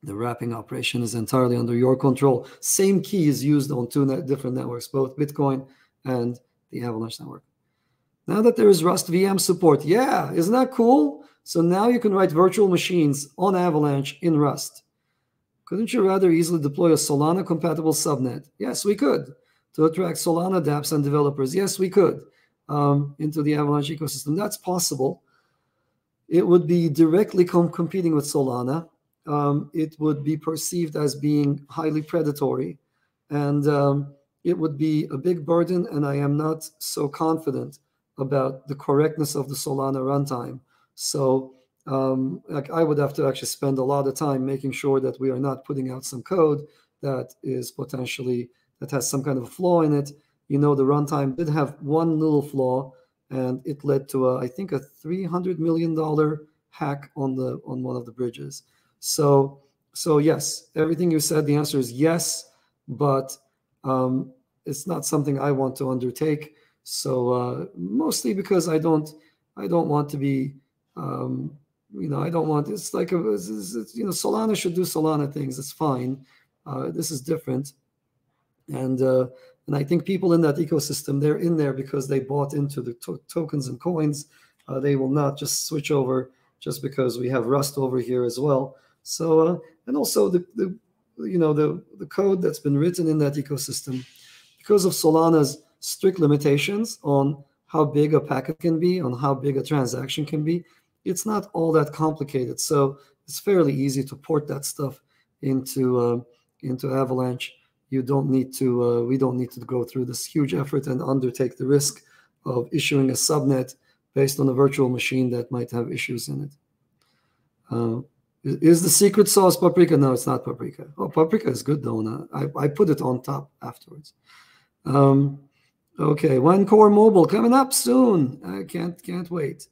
The wrapping operation is entirely under your control. Same key is used on two net different networks, both Bitcoin and the Avalanche network. Now that there is Rust VM support, yeah, isn't that cool? So now you can write virtual machines on Avalanche in Rust. Couldn't you rather easily deploy a Solana compatible subnet? Yes, we could. To attract Solana dApps and developers, yes, we could. Um, into the Avalanche ecosystem. That's possible. It would be directly com competing with Solana. Um, it would be perceived as being highly predatory. And um, it would be a big burden, and I am not so confident about the correctness of the Solana runtime. So um, like I would have to actually spend a lot of time making sure that we are not putting out some code that is potentially that has some kind of a flaw in it. You know, the runtime did have one little flaw, and it led to a, I think a three hundred million dollar hack on the on one of the bridges. So so yes, everything you said, the answer is yes, but um, it's not something I want to undertake. So uh, mostly because I don't, I don't want to be, um, you know, I don't want. It's like a, it's, it's, you know, Solana should do Solana things. It's fine. Uh, this is different, and uh, and I think people in that ecosystem, they're in there because they bought into the to tokens and coins. Uh, they will not just switch over just because we have Rust over here as well. So uh, and also the, the you know the the code that's been written in that ecosystem because of Solana's strict limitations on how big a packet can be, on how big a transaction can be. It's not all that complicated, so it's fairly easy to port that stuff into uh, into Avalanche. You don't need to. Uh, we don't need to go through this huge effort and undertake the risk of issuing a subnet based on a virtual machine that might have issues in it. Uh, is the secret sauce paprika? No, it's not paprika. Oh, paprika is good though. I, I put it on top afterwards. Um, okay, one core mobile coming up soon. I can't can't wait.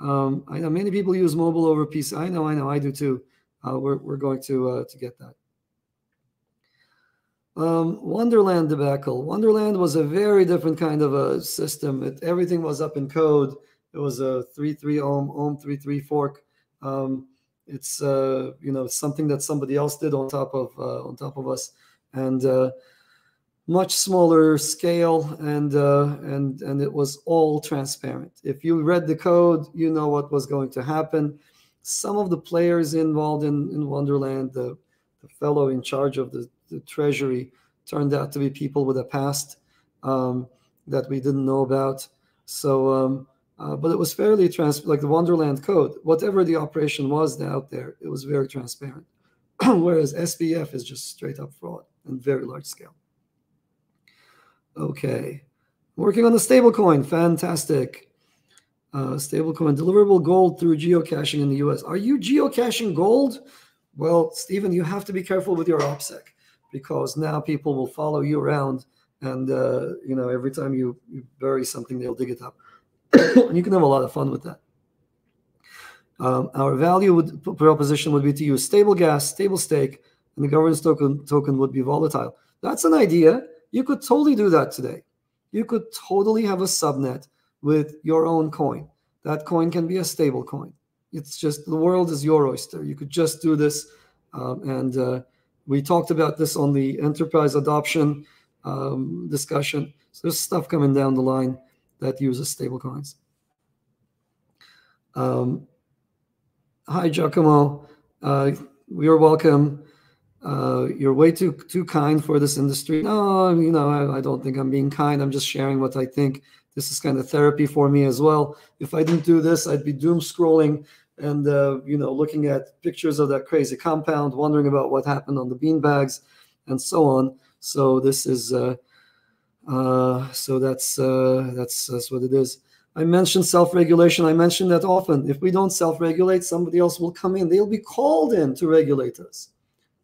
Um, I know many people use mobile over PC. I know, I know, I do too. Uh, we're we're going to uh, to get that. Um, Wonderland debacle. Wonderland was a very different kind of a system. It, everything was up in code. It was a three three ohm ohm three three fork. Um, it's uh, you know something that somebody else did on top of uh, on top of us, and uh, much smaller scale, and uh, and and it was all transparent. If you read the code, you know what was going to happen. Some of the players involved in in Wonderland, the the fellow in charge of the, the treasury, turned out to be people with a past um, that we didn't know about. So. Um, uh, but it was fairly trans like the Wonderland code. Whatever the operation was out there, it was very transparent. Whereas SBF is just straight up fraud and very large scale. Okay, working on the stablecoin, fantastic. Uh, stablecoin deliverable gold through geocaching in the US. Are you geocaching gold? Well, Stephen, you have to be careful with your OPSEC because now people will follow you around, and uh, you know every time you, you bury something, they'll dig it up And you can have a lot of fun with that. Um, our value would, proposition would be to use stable gas, stable stake, and the governance token token would be volatile. That's an idea. You could totally do that today. You could totally have a subnet with your own coin. That coin can be a stable coin. It's just the world is your oyster. You could just do this. Um, and uh, we talked about this on the enterprise adoption um, discussion. So there's stuff coming down the line that uses stablecoins. Um, hi, Giacomo. Uh, you're welcome. Uh, you're way too too kind for this industry. No, you know, I, I, don't think I'm being kind. I'm just sharing what I think. This is kind of therapy for me as well. If I didn't do this, I'd be doom scrolling and uh, you know looking at pictures of that crazy compound, wondering about what happened on the bean bags, and so on. So this is uh, uh, so that's uh, that's that's what it is. I mentioned self-regulation. I mentioned that often. If we don't self-regulate, somebody else will come in. They'll be called in to regulate us.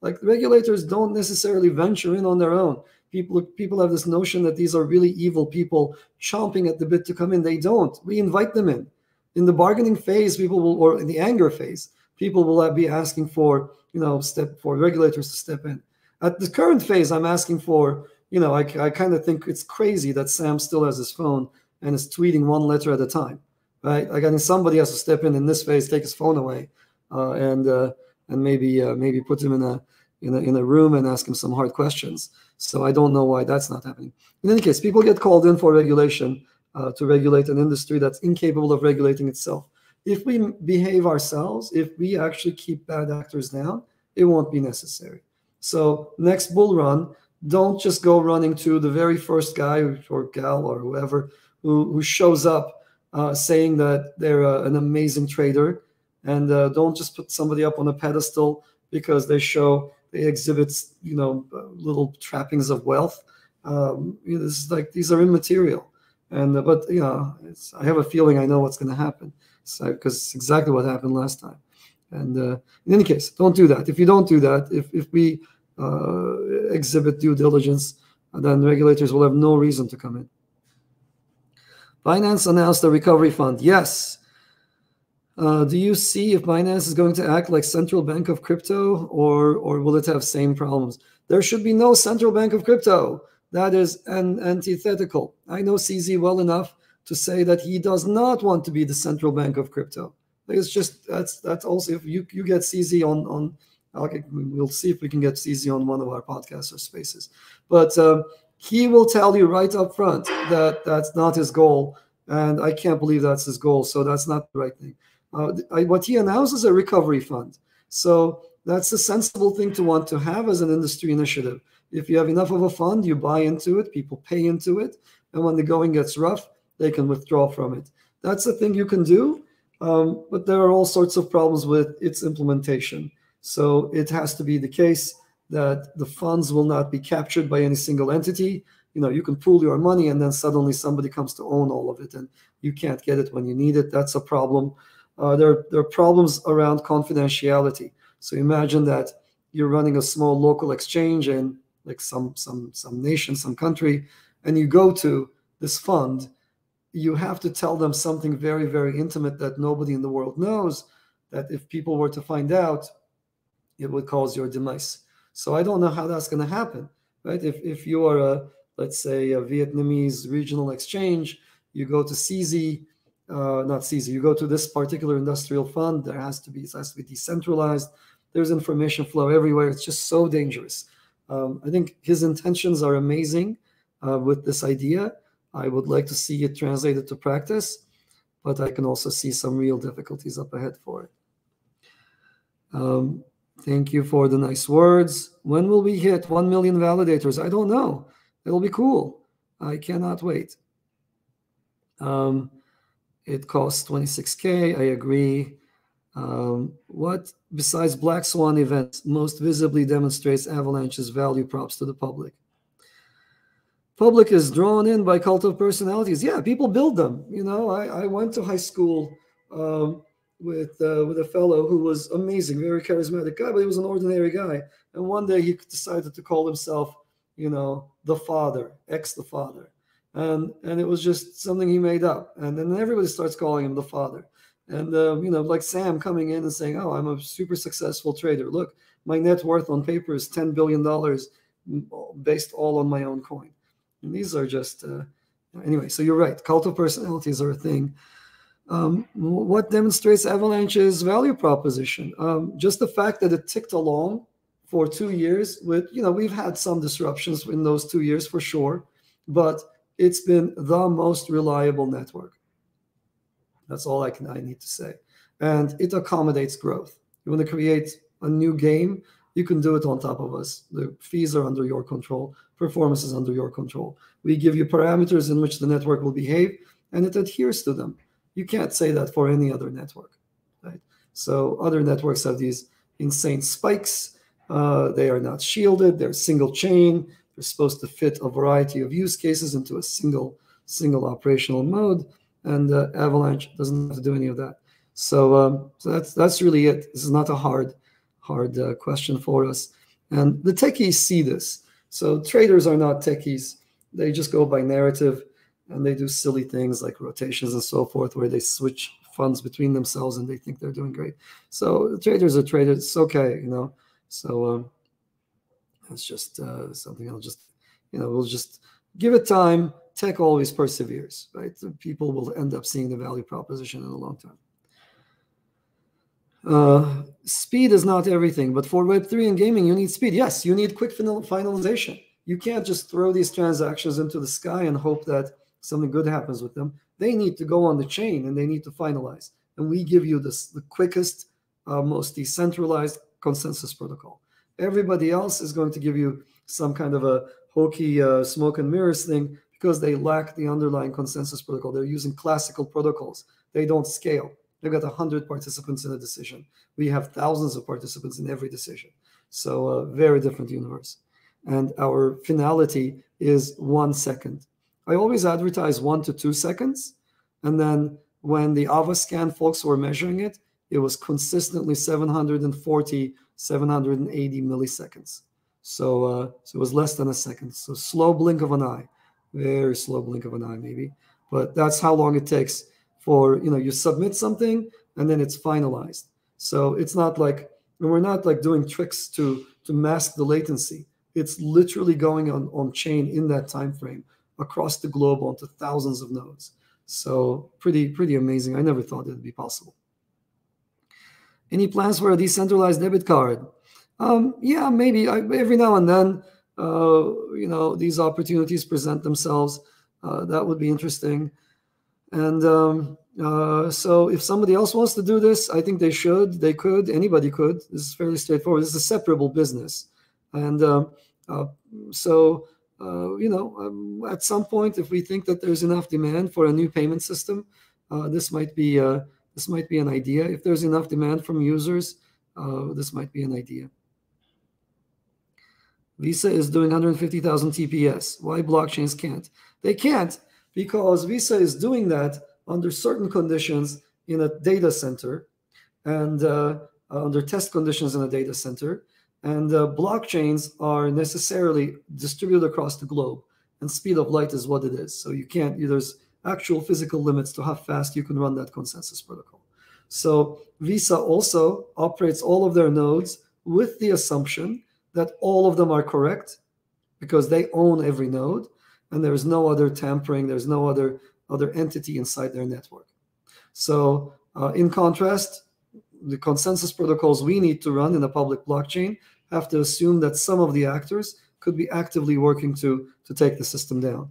Like regulators don't necessarily venture in on their own. People people have this notion that these are really evil people chomping at the bit to come in. They don't. We invite them in. In the bargaining phase, people will, or in the anger phase, people will be asking for, you know, step for regulators to step in. At the current phase, I'm asking for, you know, I, I kind of think it's crazy that Sam still has his phone and is tweeting one letter at a time, right? Like, I think somebody has to step in in this phase, take his phone away, uh, and uh, and maybe uh, maybe put him in a in a in a room and ask him some hard questions. So I don't know why that's not happening. In any case, people get called in for regulation uh, to regulate an industry that's incapable of regulating itself. If we behave ourselves, if we actually keep bad actors down, it won't be necessary. So next bull run, don't just go running to the very first guy or gal or whoever who, who shows up uh, saying that they're uh, an amazing trader. And uh, don't just put somebody up on a pedestal because they show they exhibit, you know, little trappings of wealth. Um, you know, this is like these are immaterial. And uh, but you know, I have a feeling I know what's going to happen, so because it's exactly what happened last time. And uh, in any case, don't do that. If you don't do that, if if we uh, exhibit due diligence, then regulators will have no reason to come in. Binance announced a recovery fund. Yes. Uh, do you see if Binance is going to act like central bank of crypto, or or will it have same problems? There should be no central bank of crypto. That is an antithetical. I know CZ well enough to say that he does not want to be the central bank of crypto. It's just that's that's also if you you get CZ on on okay, we'll see if we can get CZ on one of our podcasts or spaces, but um, he will tell you right up front that that's not his goal, and I can't believe that's his goal. So that's not the right thing. Uh, I, what he announced is a recovery fund. So that's a sensible thing to want to have as an industry initiative. If you have enough of a fund, you buy into it, people pay into it, and when the going gets rough, they can withdraw from it. That's a thing you can do, um, but there are all sorts of problems with its implementation. So it has to be the case that the funds will not be captured by any single entity. You know, you can pool your money and then suddenly somebody comes to own all of it and you can't get it when you need it. That's a problem. Uh, there, there are problems around confidentiality. So imagine that you're running a small local exchange and like some some some nation, some country, and you go to this fund, you have to tell them something very very intimate that nobody in the world knows. That if people were to find out, it would cause your demise. So I don't know how that's going to happen, right? If if you are a let's say a Vietnamese regional exchange, you go to CZ, uh, not CZ, you go to this particular industrial fund. There has to be it has to be decentralized. There's information flow everywhere. It's just so dangerous. Um, I think his intentions are amazing uh, with this idea. I would like to see it translated to practice, but I can also see some real difficulties up ahead for it. Um, thank you for the nice words. When will we hit 1 million validators? I don't know. It'll be cool. I cannot wait. Um, it costs 26K. I agree. Um, what, besides Black Swan events, most visibly demonstrates Avalanche's value props to the public? Public is drawn in by cult of personalities. Yeah, people build them. You know, I, I went to high school um, with uh, with a fellow who was amazing, very charismatic guy, but he was an ordinary guy. And one day he decided to call himself, you know, the father, ex the father, and and it was just something he made up. And then everybody starts calling him the father. And uh, you know, like Sam coming in and saying, "Oh, I'm a super successful trader. Look, my net worth on paper is ten billion dollars, based all on my own coin." And these are just uh, anyway. So you're right. Cult of personalities are a thing. Um, what demonstrates Avalanche's value proposition? Um, just the fact that it ticked along for two years. With you know, we've had some disruptions in those two years for sure, but it's been the most reliable network. That's all I can I need to say. And it accommodates growth. You want to create a new game, you can do it on top of us. The fees are under your control, performance is under your control. We give you parameters in which the network will behave, and it adheres to them. You can't say that for any other network, right? So other networks have these insane spikes. Uh, they are not shielded. They're single chain. They're supposed to fit a variety of use cases into a single single operational mode and uh, Avalanche doesn't have to do any of that. So, um, so that's that's really it. This is not a hard hard uh, question for us, and the techies see this. So traders are not techies; they just go by narrative, and they do silly things like rotations and so forth, where they switch funds between themselves and they think they're doing great. So traders are traders. It's okay, you know. So um, it's just uh, something I'll just, you know, we'll just give it time. Tech always perseveres, right? The people will end up seeing the value proposition in the long term. Uh, speed is not everything, but for Web3 and gaming, you need speed. Yes, you need quick final finalization. You can't just throw these transactions into the sky and hope that something good happens with them. They need to go on the chain and they need to finalize. And we give you this the quickest, uh, most decentralized consensus protocol. Everybody else is going to give you some kind of a hokey uh, smoke and mirrors thing because they lack the underlying consensus protocol. They're using classical protocols. They don't scale. They've got 100 participants in a decision. We have thousands of participants in every decision. So a uh, very different universe. And our finality is one second. I always advertise one to two seconds. And then when the Avascan folks were measuring it, it was consistently 740, 780 milliseconds. So, uh, so it was less than a second. So slow blink of an eye, very slow blink of an eye, maybe. But that's how long it takes for you know you submit something and then it's finalized. So it's not like we're not like doing tricks to to mask the latency. It's literally going on on chain in that time frame across the globe onto thousands of nodes. So pretty pretty amazing. I never thought it would be possible. Any plans for a decentralized debit card? Um, yeah, maybe I, every now and then, uh, you know, these opportunities present themselves. Uh, that would be interesting. And um, uh, so if somebody else wants to do this, I think they should. They could. Anybody could. This is fairly straightforward. This is a separable business. And um, uh, so, uh, you know, um, at some point, if we think that there's enough demand for a new payment system, uh, this might be this might be an idea. If there's enough demand from users, this might be an idea. Visa is doing 150,000 TPS. Why blockchains can't? They can't because Visa is doing that under certain conditions in a data center and uh, under test conditions in a data center. And uh, blockchains are necessarily distributed across the globe. And speed of light is what it is. So you can't, there's actual physical limits to how fast you can run that consensus protocol. So Visa also operates all of their nodes with the assumption that all of them are correct because they own every node and there's no other tampering, there's no other other entity inside their network. So uh, in contrast, the consensus protocols we need to run in a public blockchain have to assume that some of the actors could be actively working to to take the system down.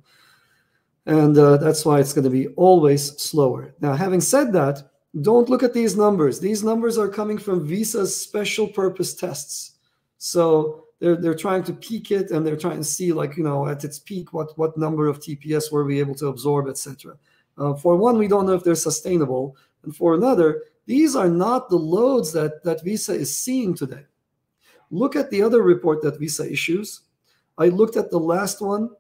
And uh, that's why it's going to be always slower. Now, having said that, don't look at these numbers. These numbers are coming from Visa's special purpose tests. So they're they're trying to peak it and they're trying to see like you know at its peak what what number of TPS were we able to absorb, etc. Uh, for one, we don't know if they're sustainable, and for another, these are not the loads that that Visa is seeing today. Look at the other report that Visa issues. I looked at the last one.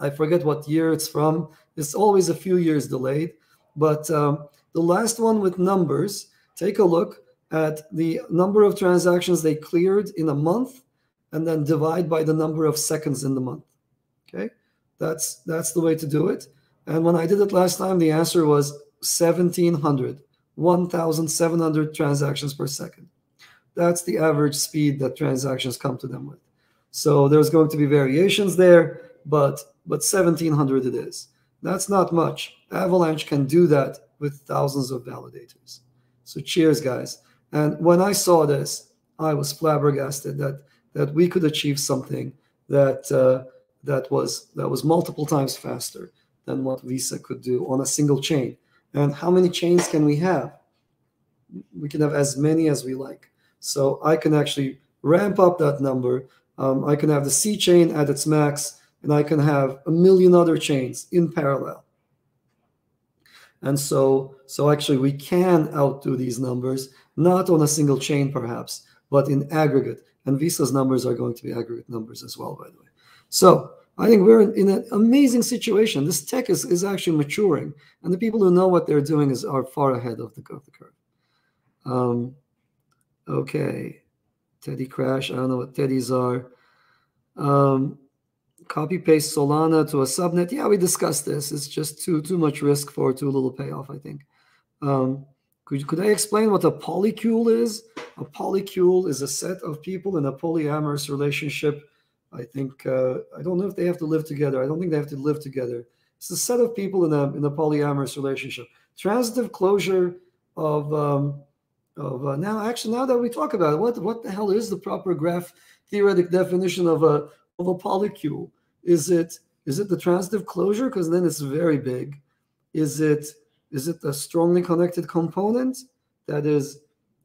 I forget what year it's from. It's always a few years delayed, but um, the last one with numbers. Take a look at the number of transactions they cleared in a month and then divide by the number of seconds in the month. Okay, that's that's the way to do it. And when I did it last time, the answer was 1700, 1700 transactions per second. That's the average speed that transactions come to them with. So there's going to be variations there, but but 1700 it is. That's not much. Avalanche can do that with thousands of validators. So cheers, guys. And when I saw this, I was flabbergasted that that we could achieve something that uh, that was that was multiple times faster than what Visa could do on a single chain. And how many chains can we have? We can have as many as we like. So I can actually ramp up that number. Um, I can have the C chain at its max, and I can have a million other chains in parallel. And so, so actually, we can outdo these numbers, not on a single chain perhaps, but in aggregate. And Visa's numbers are going to be aggregate numbers as well, by the way. So I think we're in, in, an amazing situation. This tech is, is actually maturing, and the people who know what they're doing is are far ahead of the, of the curve. Um, okay, Teddy Crash. I don't know what Teddies are. Um, copy paste Solana to a subnet. Yeah, we discussed this. It's just too too much risk for too little payoff. I think. Um, could, could I explain what a polycule is? A polycule is a set of people in a polyamorous relationship. I think uh, I don't know if they have to live together. I don't think they have to live together. It's a set of people in a in a polyamorous relationship. Transitive closure of um, of uh, now. Actually, now that we talk about it, what what the hell is the proper graph theoretic definition of a of a polycule? Is it is it the transitive closure? Because then it's very big. Is it is it a strongly connected component that is,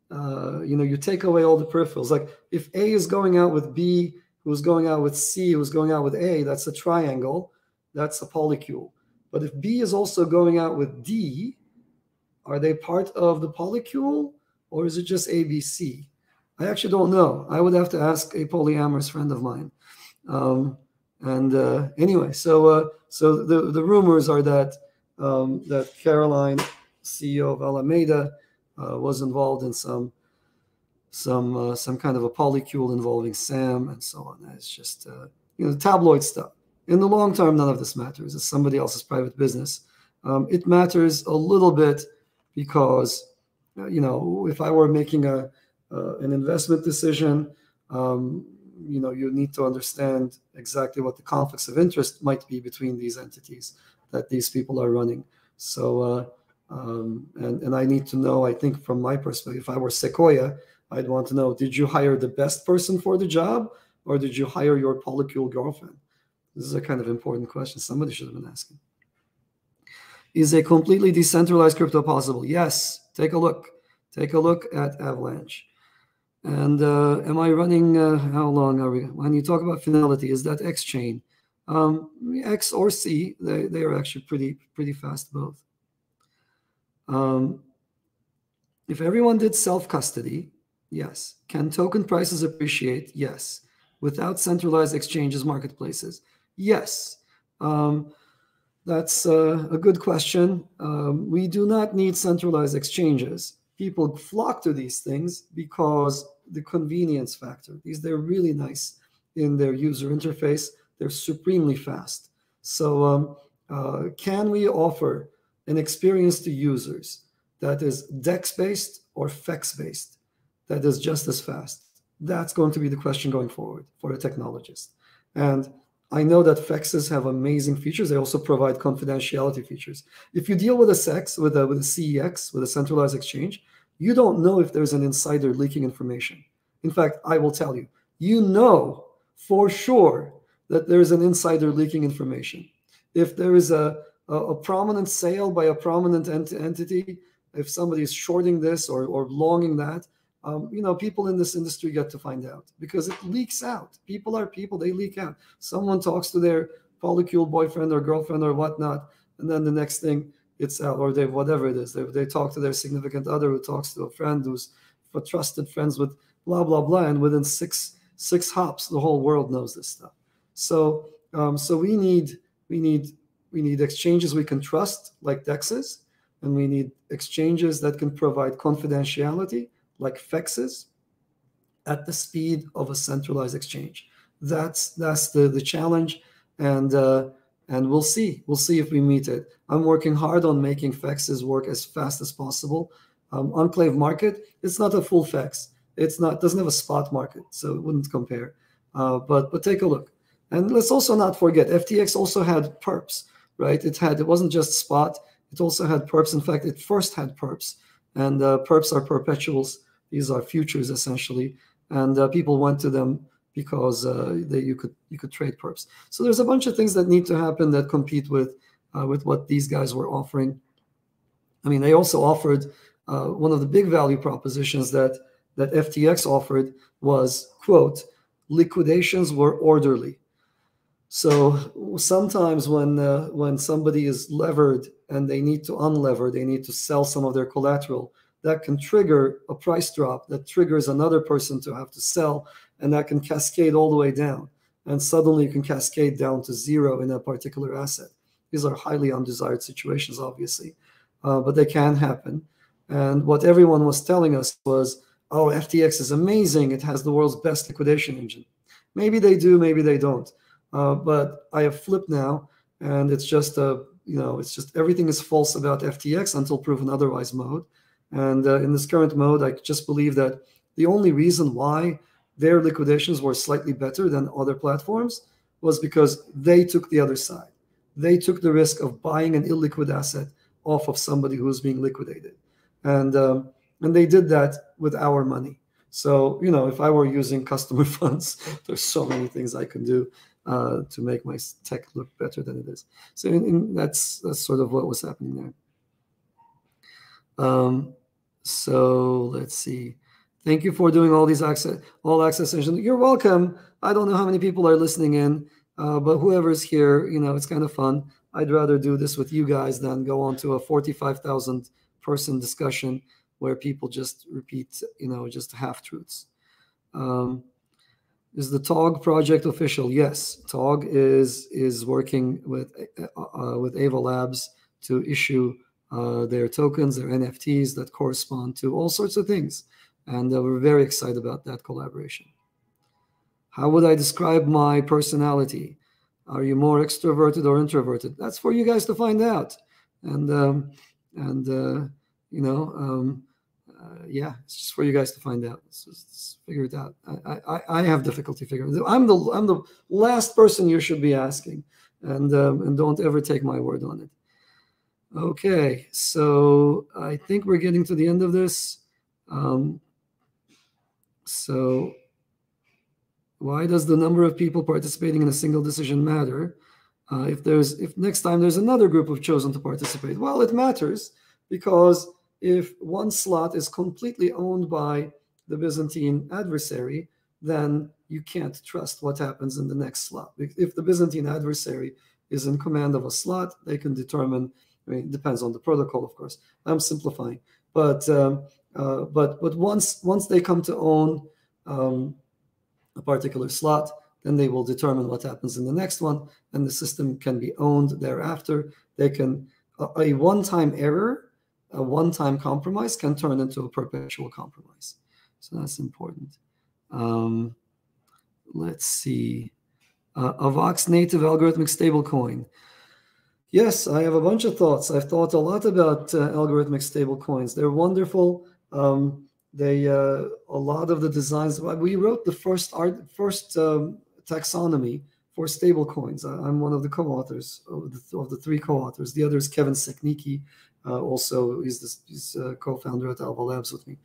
uh, you know, you take away all the peripherals. Like if A is going out with B, who's going out with C, who's going out with A, that's a triangle. That's a polycule. But if B is also going out with D, are they part of the polycule or is it just ABC? I actually don't know. I would have to ask a polyamorous friend of mine. Um, and uh, anyway, so uh, so the the rumors are that um, that Caroline, CEO of Alameda, uh, was involved in some some uh, some kind of a polycule involving Sam and so on. It's just uh, you know tabloid stuff. In the long term, none of this matters. It's somebody else's private business. Um, it matters a little bit because uh, you know if I were making a uh, an investment decision. Um, you know, you need to understand exactly what the conflicts of interest might be between these entities that these people are running. So, uh, um, and and I need to know. I think from my perspective, if I were Sequoia, I'd want to know: Did you hire the best person for the job, or did you hire your polycule girlfriend? This is a kind of important question. Somebody should have been asking. Is a completely decentralized crypto possible? Yes. Take a look. Take a look at Avalanche. And uh, am I running? Uh, how long are we? When you talk about finality, is that X chain? Um, X or C, they, they are actually pretty pretty fast both. Um, if everyone did self custody, yes. Can token prices appreciate? Yes. Without centralized exchanges, marketplaces, yes. Um, that's uh, a good question. Um, we do not need centralized exchanges. People flock to these things because the convenience factor. These they're really nice in their user interface. They're supremely fast. So, um, uh, can we offer an experience to users that is DEX based or FEX based that is just as fast? That's going to be the question going forward for a technologist. And I know that FEXs have amazing features. They also provide confidentiality features. If you deal with a SEX, with a, with a CEX, with a centralized exchange, you don't know if there's an insider leaking information. In fact, I will tell you, you know for sure that there is an insider leaking information. If there is a, a, a prominent sale by a prominent ent- entity, if somebody is shorting this or, or longing that, um, you know, people in this industry get to find out because it leaks out. People are people, they leak out. Someone talks to their polycule boyfriend or girlfriend or whatnot, and then the next thing it's out, or they whatever it is. They, they talk to their significant other who talks to a friend who's for trusted friends with blah blah blah, and within six six hops, the whole world knows this stuff. So um, so we need we need we need exchanges we can trust like dexes and we need exchanges that can provide confidentiality like fexes at the speed of a centralized exchange. That's that's the the challenge and uh, and we'll see. We'll see if we meet it. I'm working hard on making fexes work as fast as possible. Um, enclave market it's not a full fex. It's not doesn't have a spot market so it wouldn't compare. Uh, but but take a look and let's also not forget, FTX also had perps, right? It had it wasn't just spot; it also had perps. In fact, it first had perps, and uh, perps are perpetuals. These are futures essentially, and uh, people went to them because uh, they, you could you could trade perps. So there's a bunch of things that need to happen that compete with uh, with what these guys were offering. I mean, they also offered uh, one of the big value propositions that that FTX offered was quote liquidations were orderly so sometimes when uh, when somebody is levered and they need to unlever, they need to sell some of their collateral. That can trigger a price drop that triggers another person to have to sell, and that can cascade all the way down. And suddenly you can cascade down to zero in a particular asset. These are highly undesired situations, obviously, uh, but they can happen. And what everyone was telling us was, "Oh, FTX is amazing. It has the world's best liquidation engine." Maybe they do, maybe they don't uh, but I have flipped now, and it's just a you know, it's just everything is false about FTX until proven otherwise mode. And uh, in this current mode, I just believe that the only reason why their liquidations were slightly better than other platforms was because they took the other side. They took the risk of buying an illiquid asset off of somebody who's being liquidated, and um, and they did that with our money. So you know, if I were using customer funds, there's so many things I can do uh, to make my tech look better than it is. So that's that's sort of what was happening there. Um, so let's see. Thank you for doing all these access, all access sessions. You're welcome. I don't know how many people are listening in, uh, but whoever's here, you know, it's kind of fun. I'd rather do this with you guys than go on to a 45,000 person discussion where people just repeat, you know, just half truths. Um, is the TOG project official? Yes, TOG is is working with uh, uh, with Ava Labs to issue uh, their tokens, their NFTs that correspond to all sorts of things. And uh, we're very excited about that collaboration. How would I describe my personality? Are you more extroverted or introverted? That's for you guys to find out. And um, and uh, you know, um, uh, yeah, it's just for you guys to find out. Let's, let's figure it out. I, I, I have difficulty figuring. It. I'm the I'm the last person you should be asking, and um, and don't ever take my word on it. Okay, so I think we're getting to the end of this. Um, so why does the number of people participating in a single decision matter? Uh, if there's if next time there's another group of chosen to participate, well, it matters because if one slot is completely owned by the Byzantine adversary, then you can't trust what happens in the next slot. If the Byzantine adversary is in command of a slot, they can determine. I mean, it depends on the protocol, of course. I'm simplifying, but um, uh, but but once once they come to own um, a particular slot, then they will determine what happens in the next one, and the system can be owned thereafter. They can a, a one-time error, a one-time compromise can turn into a perpetual compromise. So that's important. Um, let's see. Uh, AVAX native algorithmic stablecoin. Yes, I have a bunch of thoughts. I've thought a lot about uh, algorithmic stablecoins. They're wonderful. Um, they uh, a lot of the designs. We wrote the first art, first um, taxonomy for stable coins. I, am one of the co-authors of the, of the three co-authors. The other is Kevin Sekniqi. Uh, also, he's the he's, uh, co-founder at Ava Labs with me.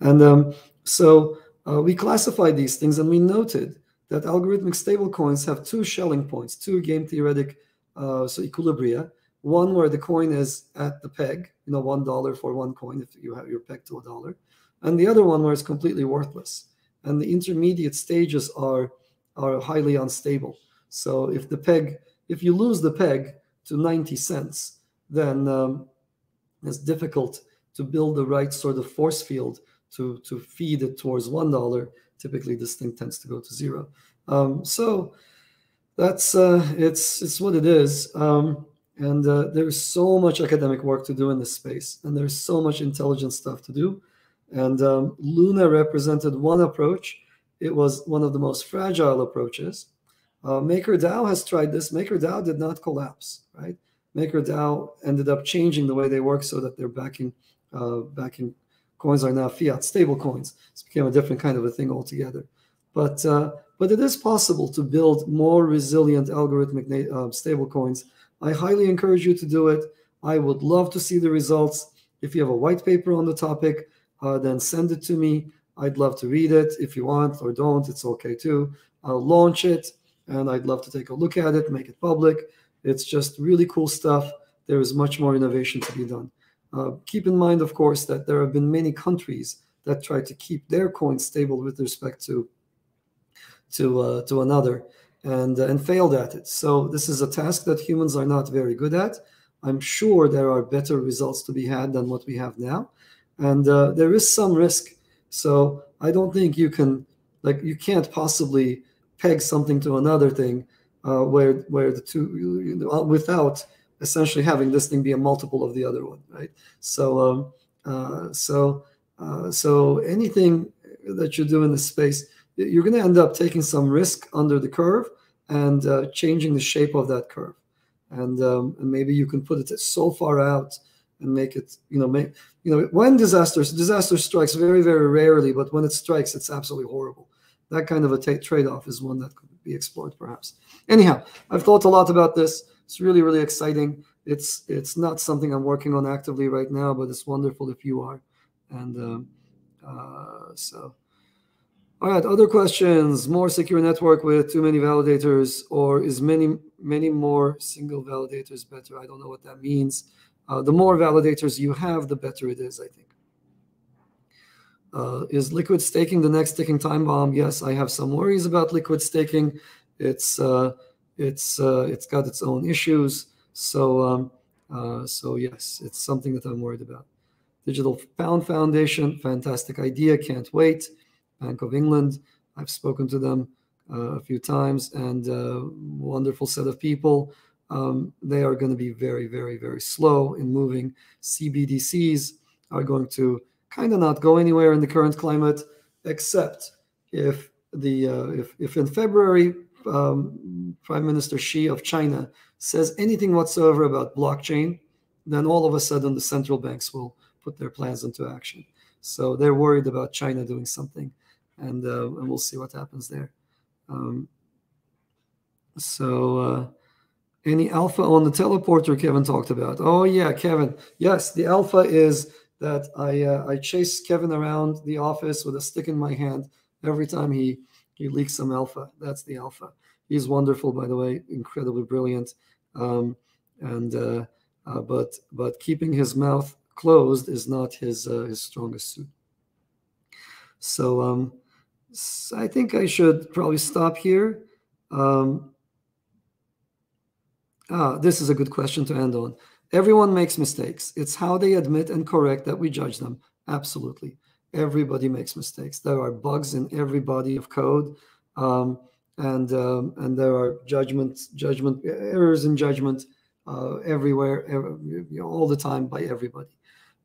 And um, so uh, we classified these things, and we noted that algorithmic stablecoins have two Schelling points, two game theoretic uh, so equilibria. One where the coin is at the peg, you know, one dollar for one coin if you have your peg to a dollar, and the other one where it's completely worthless. And the intermediate stages are are highly unstable. So if the peg, if you lose the peg to 90 cents, then um, it's difficult to build the right sort of force field to to feed it towards one dollar. Typically, this thing tends to go to zero. Um, so that's uh, it's it's what it is. Um, and uh, there's so much academic work to do in this space, and there's so much intelligent stuff to do. And um, Luna represented one approach. It was one of the most fragile approaches. Uh, MakerDAO has tried this. MakerDAO did not collapse, right? MakerDAO ended up changing the way they work so that they're backing uh, backing coins are now fiat stable coins. It became a different kind of a thing altogether. But uh, but it is possible to build more resilient algorithmic uh, stable coins I highly encourage you to do it. I would love to see the results. If you have a white paper on the topic, uh, then send it to me. I'd love to read it. If you want or don't, it's okay too. I'll launch it and I'd love to take a look at it, make it public. It's just really cool stuff. There is much more innovation to be done. Uh, keep in mind, of course, that there have been many countries that try to keep their coins stable with respect to to uh, to another and, uh, and failed at it. So this is a task that humans are not very good at. I'm sure there are better results to be had than what we have now. And uh, there is some risk. So I don't think you can, like, you can't possibly peg something to another thing uh, where, where the two, you know, without essentially having this thing be a multiple of the other one, right? So, um, uh, so, uh, so anything that you do in this space, you're going to end up taking some risk under the curve and uh, changing the shape of that curve. and um, and maybe you can put it so far out and make it you know make you know when disasters disaster strikes very very rarely but when it strikes it's absolutely horrible that kind of a t- trade-off is one that could be explored perhaps anyhow i've thought a lot about this it's really really exciting it's it's not something i'm working on actively right now but it's wonderful if you are and um, uh, so all right, other questions. More secure network with too many validators, or is many many more single validators better? I don't know what that means. Uh, the more validators you have, the better it is, I think. Uh, is liquid staking the next ticking time bomb? Yes, I have some worries about liquid staking. It's uh, it's uh, it's got its own issues. So um, uh, so yes, it's something that I'm worried about. Digital Pound Foundation, fantastic idea. Can't wait. Bank of England. I've spoken to them a few times, and wonderful set of people. Um, they are going to be very, very, very slow in moving. CBDCs are going to kind of not go anywhere in the current climate, except if the uh, if if in February um, Prime Minister Xi of China says anything whatsoever about blockchain, then all of a sudden the central banks will put their plans into action. So they're worried about China doing something and uh, and we'll see what happens there. Um, so uh, any alpha on the teleporter Kevin talked about? Oh yeah, Kevin. Yes, the alpha is that I uh, I chase Kevin around the office with a stick in my hand every time he he leaks some alpha. That's the alpha. He's wonderful, by the way, incredibly brilliant. Um, and uh, uh, but but keeping his mouth closed is not his uh, his strongest suit. So um, I think I should probably stop here. Um, ah, this is a good question to end on. Everyone makes mistakes. It's how they admit and correct that we judge them. Absolutely. Everybody makes mistakes. There are bugs in every body of code. Um, and um, and there are judgment judgment errors in judgment uh, everywhere every, you know, all the time by everybody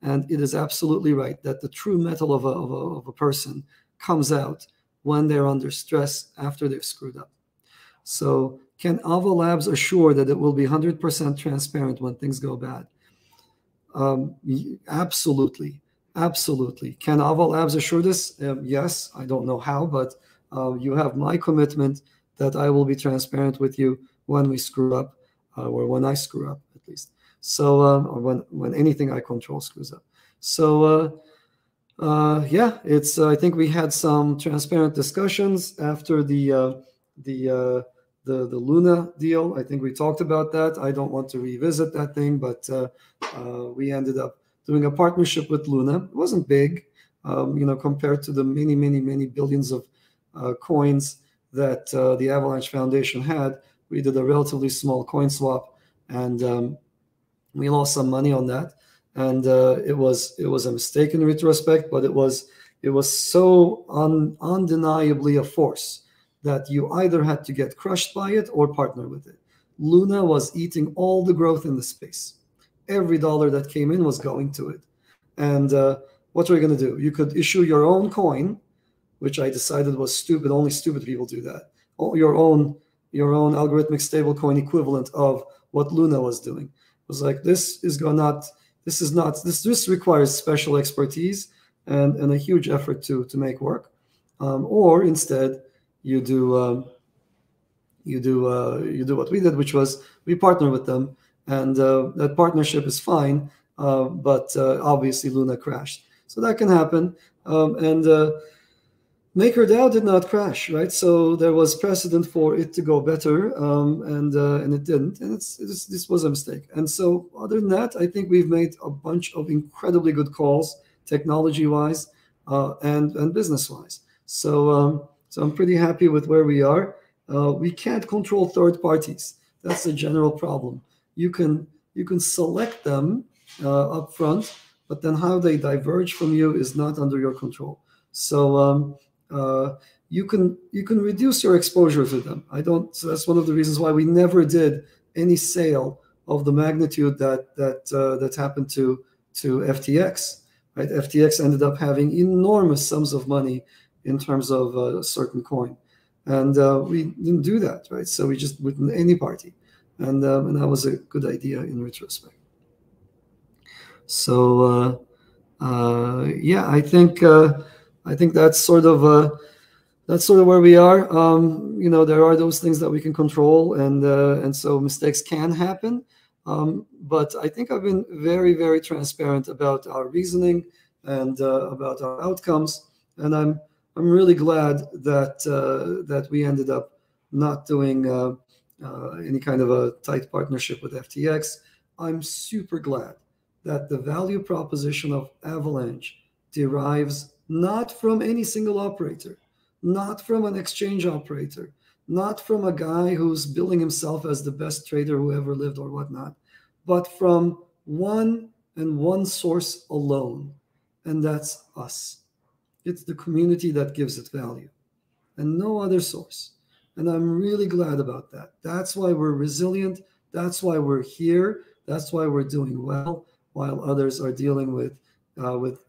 and it is absolutely right that the true mettle of a, of a, of a person comes out when they're under stress after they've screwed up. So, can Ava Labs assure that it will be 100% transparent when things go bad? Um, absolutely. Absolutely. Can Ava Labs assure this? Um, yes. I don't know how, but uh, you have my commitment that I will be transparent with you when we screw up, uh, or when I screw up, at least. So, um, or when, when anything I control screws up. So, uh, uh, yeah, it's. Uh, I think we had some transparent discussions after the uh, the uh, the the Luna deal. I think we talked about that. I don't want to revisit that thing, but uh, uh, we ended up doing a partnership with Luna. It wasn't big, um, you know, compared to the many, many, many billions of coins that the Avalanche Foundation had. We did a relatively small coin swap, and um, we lost some money on that and uh, it was it was a mistake in retrospect, but it was it was so un, undeniably a force that you either had to get crushed by it or partner with it. Luna was eating all the growth in the space. Every dollar that came in was going to it. And uh, what were you going to do? You could issue your own coin, which I decided was stupid. Only stupid people do that. Your own your own algorithmic stablecoin equivalent of what Luna was doing. It was like this is going not this is not this this requires special expertise and, and a huge effort to to make work um, or instead you do um, you do uh, you do what we did which was we partner with them and uh, that partnership is fine uh, but uh, obviously luna crashed so that can happen um, and MakerDAO did not crash, right? So there was precedent for it to go better, um, and uh, and it didn't, and it's, it's, this was a mistake. And so other than that, I think we've made a bunch of incredibly good calls, technology-wise uh, and and business-wise. So um, so I'm pretty happy with where we are. Uh, we can't control third parties. That's a general problem. You can you can select them uh, up front, but then how they diverge from you is not under your control. So. Um, uh, you can you can reduce your exposure to them. I don't. So that's one of the reasons why we never did any sale of the magnitude that that uh, that happened to to FTX. Right, FTX ended up having enormous sums of money in terms of a certain coin, and uh, we didn't do that. Right, so we just wouldn't any party. And um, and that was a good idea in retrospect. So uh, uh, yeah, I think uh, I think that's sort of uh, that's sort of where we are. Um, you know, there are those things that we can control, and uh, and so mistakes can happen. Um, but I think I've been very very transparent about our reasoning and uh, about our outcomes, and I'm I'm really glad that that we ended up not doing Uh, any kind of a tight partnership with FTX. I'm super glad that the value proposition of Avalanche derives not from any single operator, not from an exchange operator, not from a guy who's billing himself as the best trader who ever lived or whatnot, but from one and one source alone, and that's us. It's the community that gives it value, and no other source. And I'm really glad about that. That's why we're resilient. That's why we're here. That's why we're doing well while others are dealing with uh, with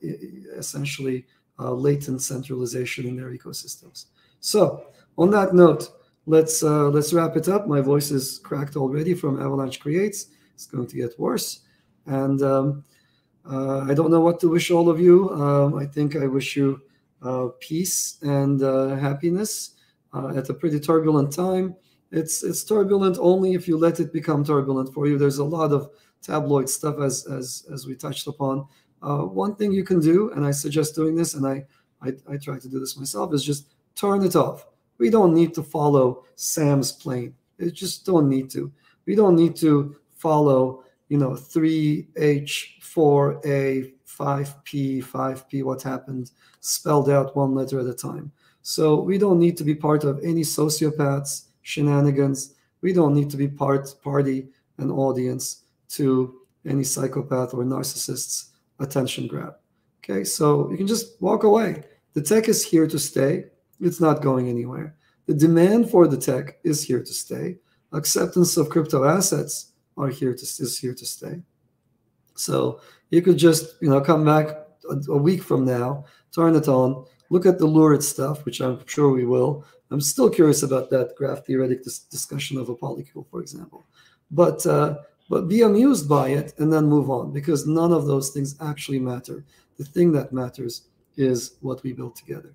essentially uh, latent centralization in their ecosystems. So, on that note, let's uh, let's wrap it up. My voice is cracked already from Avalanche Creates. It's going to get worse, and um, uh, I don't know what to wish all of you. Um, I think I wish you uh, peace and uh, happiness at a pretty turbulent time. It's it's turbulent only if you let it become turbulent for you. There's a lot of tabloid stuff as as as we touched upon. Uh, one thing you can do, and I suggest doing this, and I, I I try to do this myself, is just turn it off. We don't need to follow Sam's plane. It just don't need to. We don't need to follow, you know, 3H, 4A, 5P, 5P, what happened, spelled out one letter at a time. So we don't need to be part of any sociopaths, shenanigans. We don't need to be part, party, and audience to any psychopath or narcissist's attention grab. Okay, so you can just walk away. The tech is here to stay. It's not going anywhere. The demand for the tech is here to stay. Acceptance of crypto assets are here to is here to stay. So you could just you know come back a, a week from now, turn it on, look at the lurid stuff, which I'm sure we will. I'm still curious about that graph theoretic dis discussion of a polycule, for example. But uh, but be amused by it and then move on because none of those things actually matter. The thing that matters is what we build together.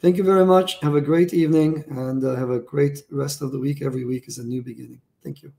Thank you very much. Have a great evening and uh, have a great rest of the week. Every week is a new beginning. Thank you.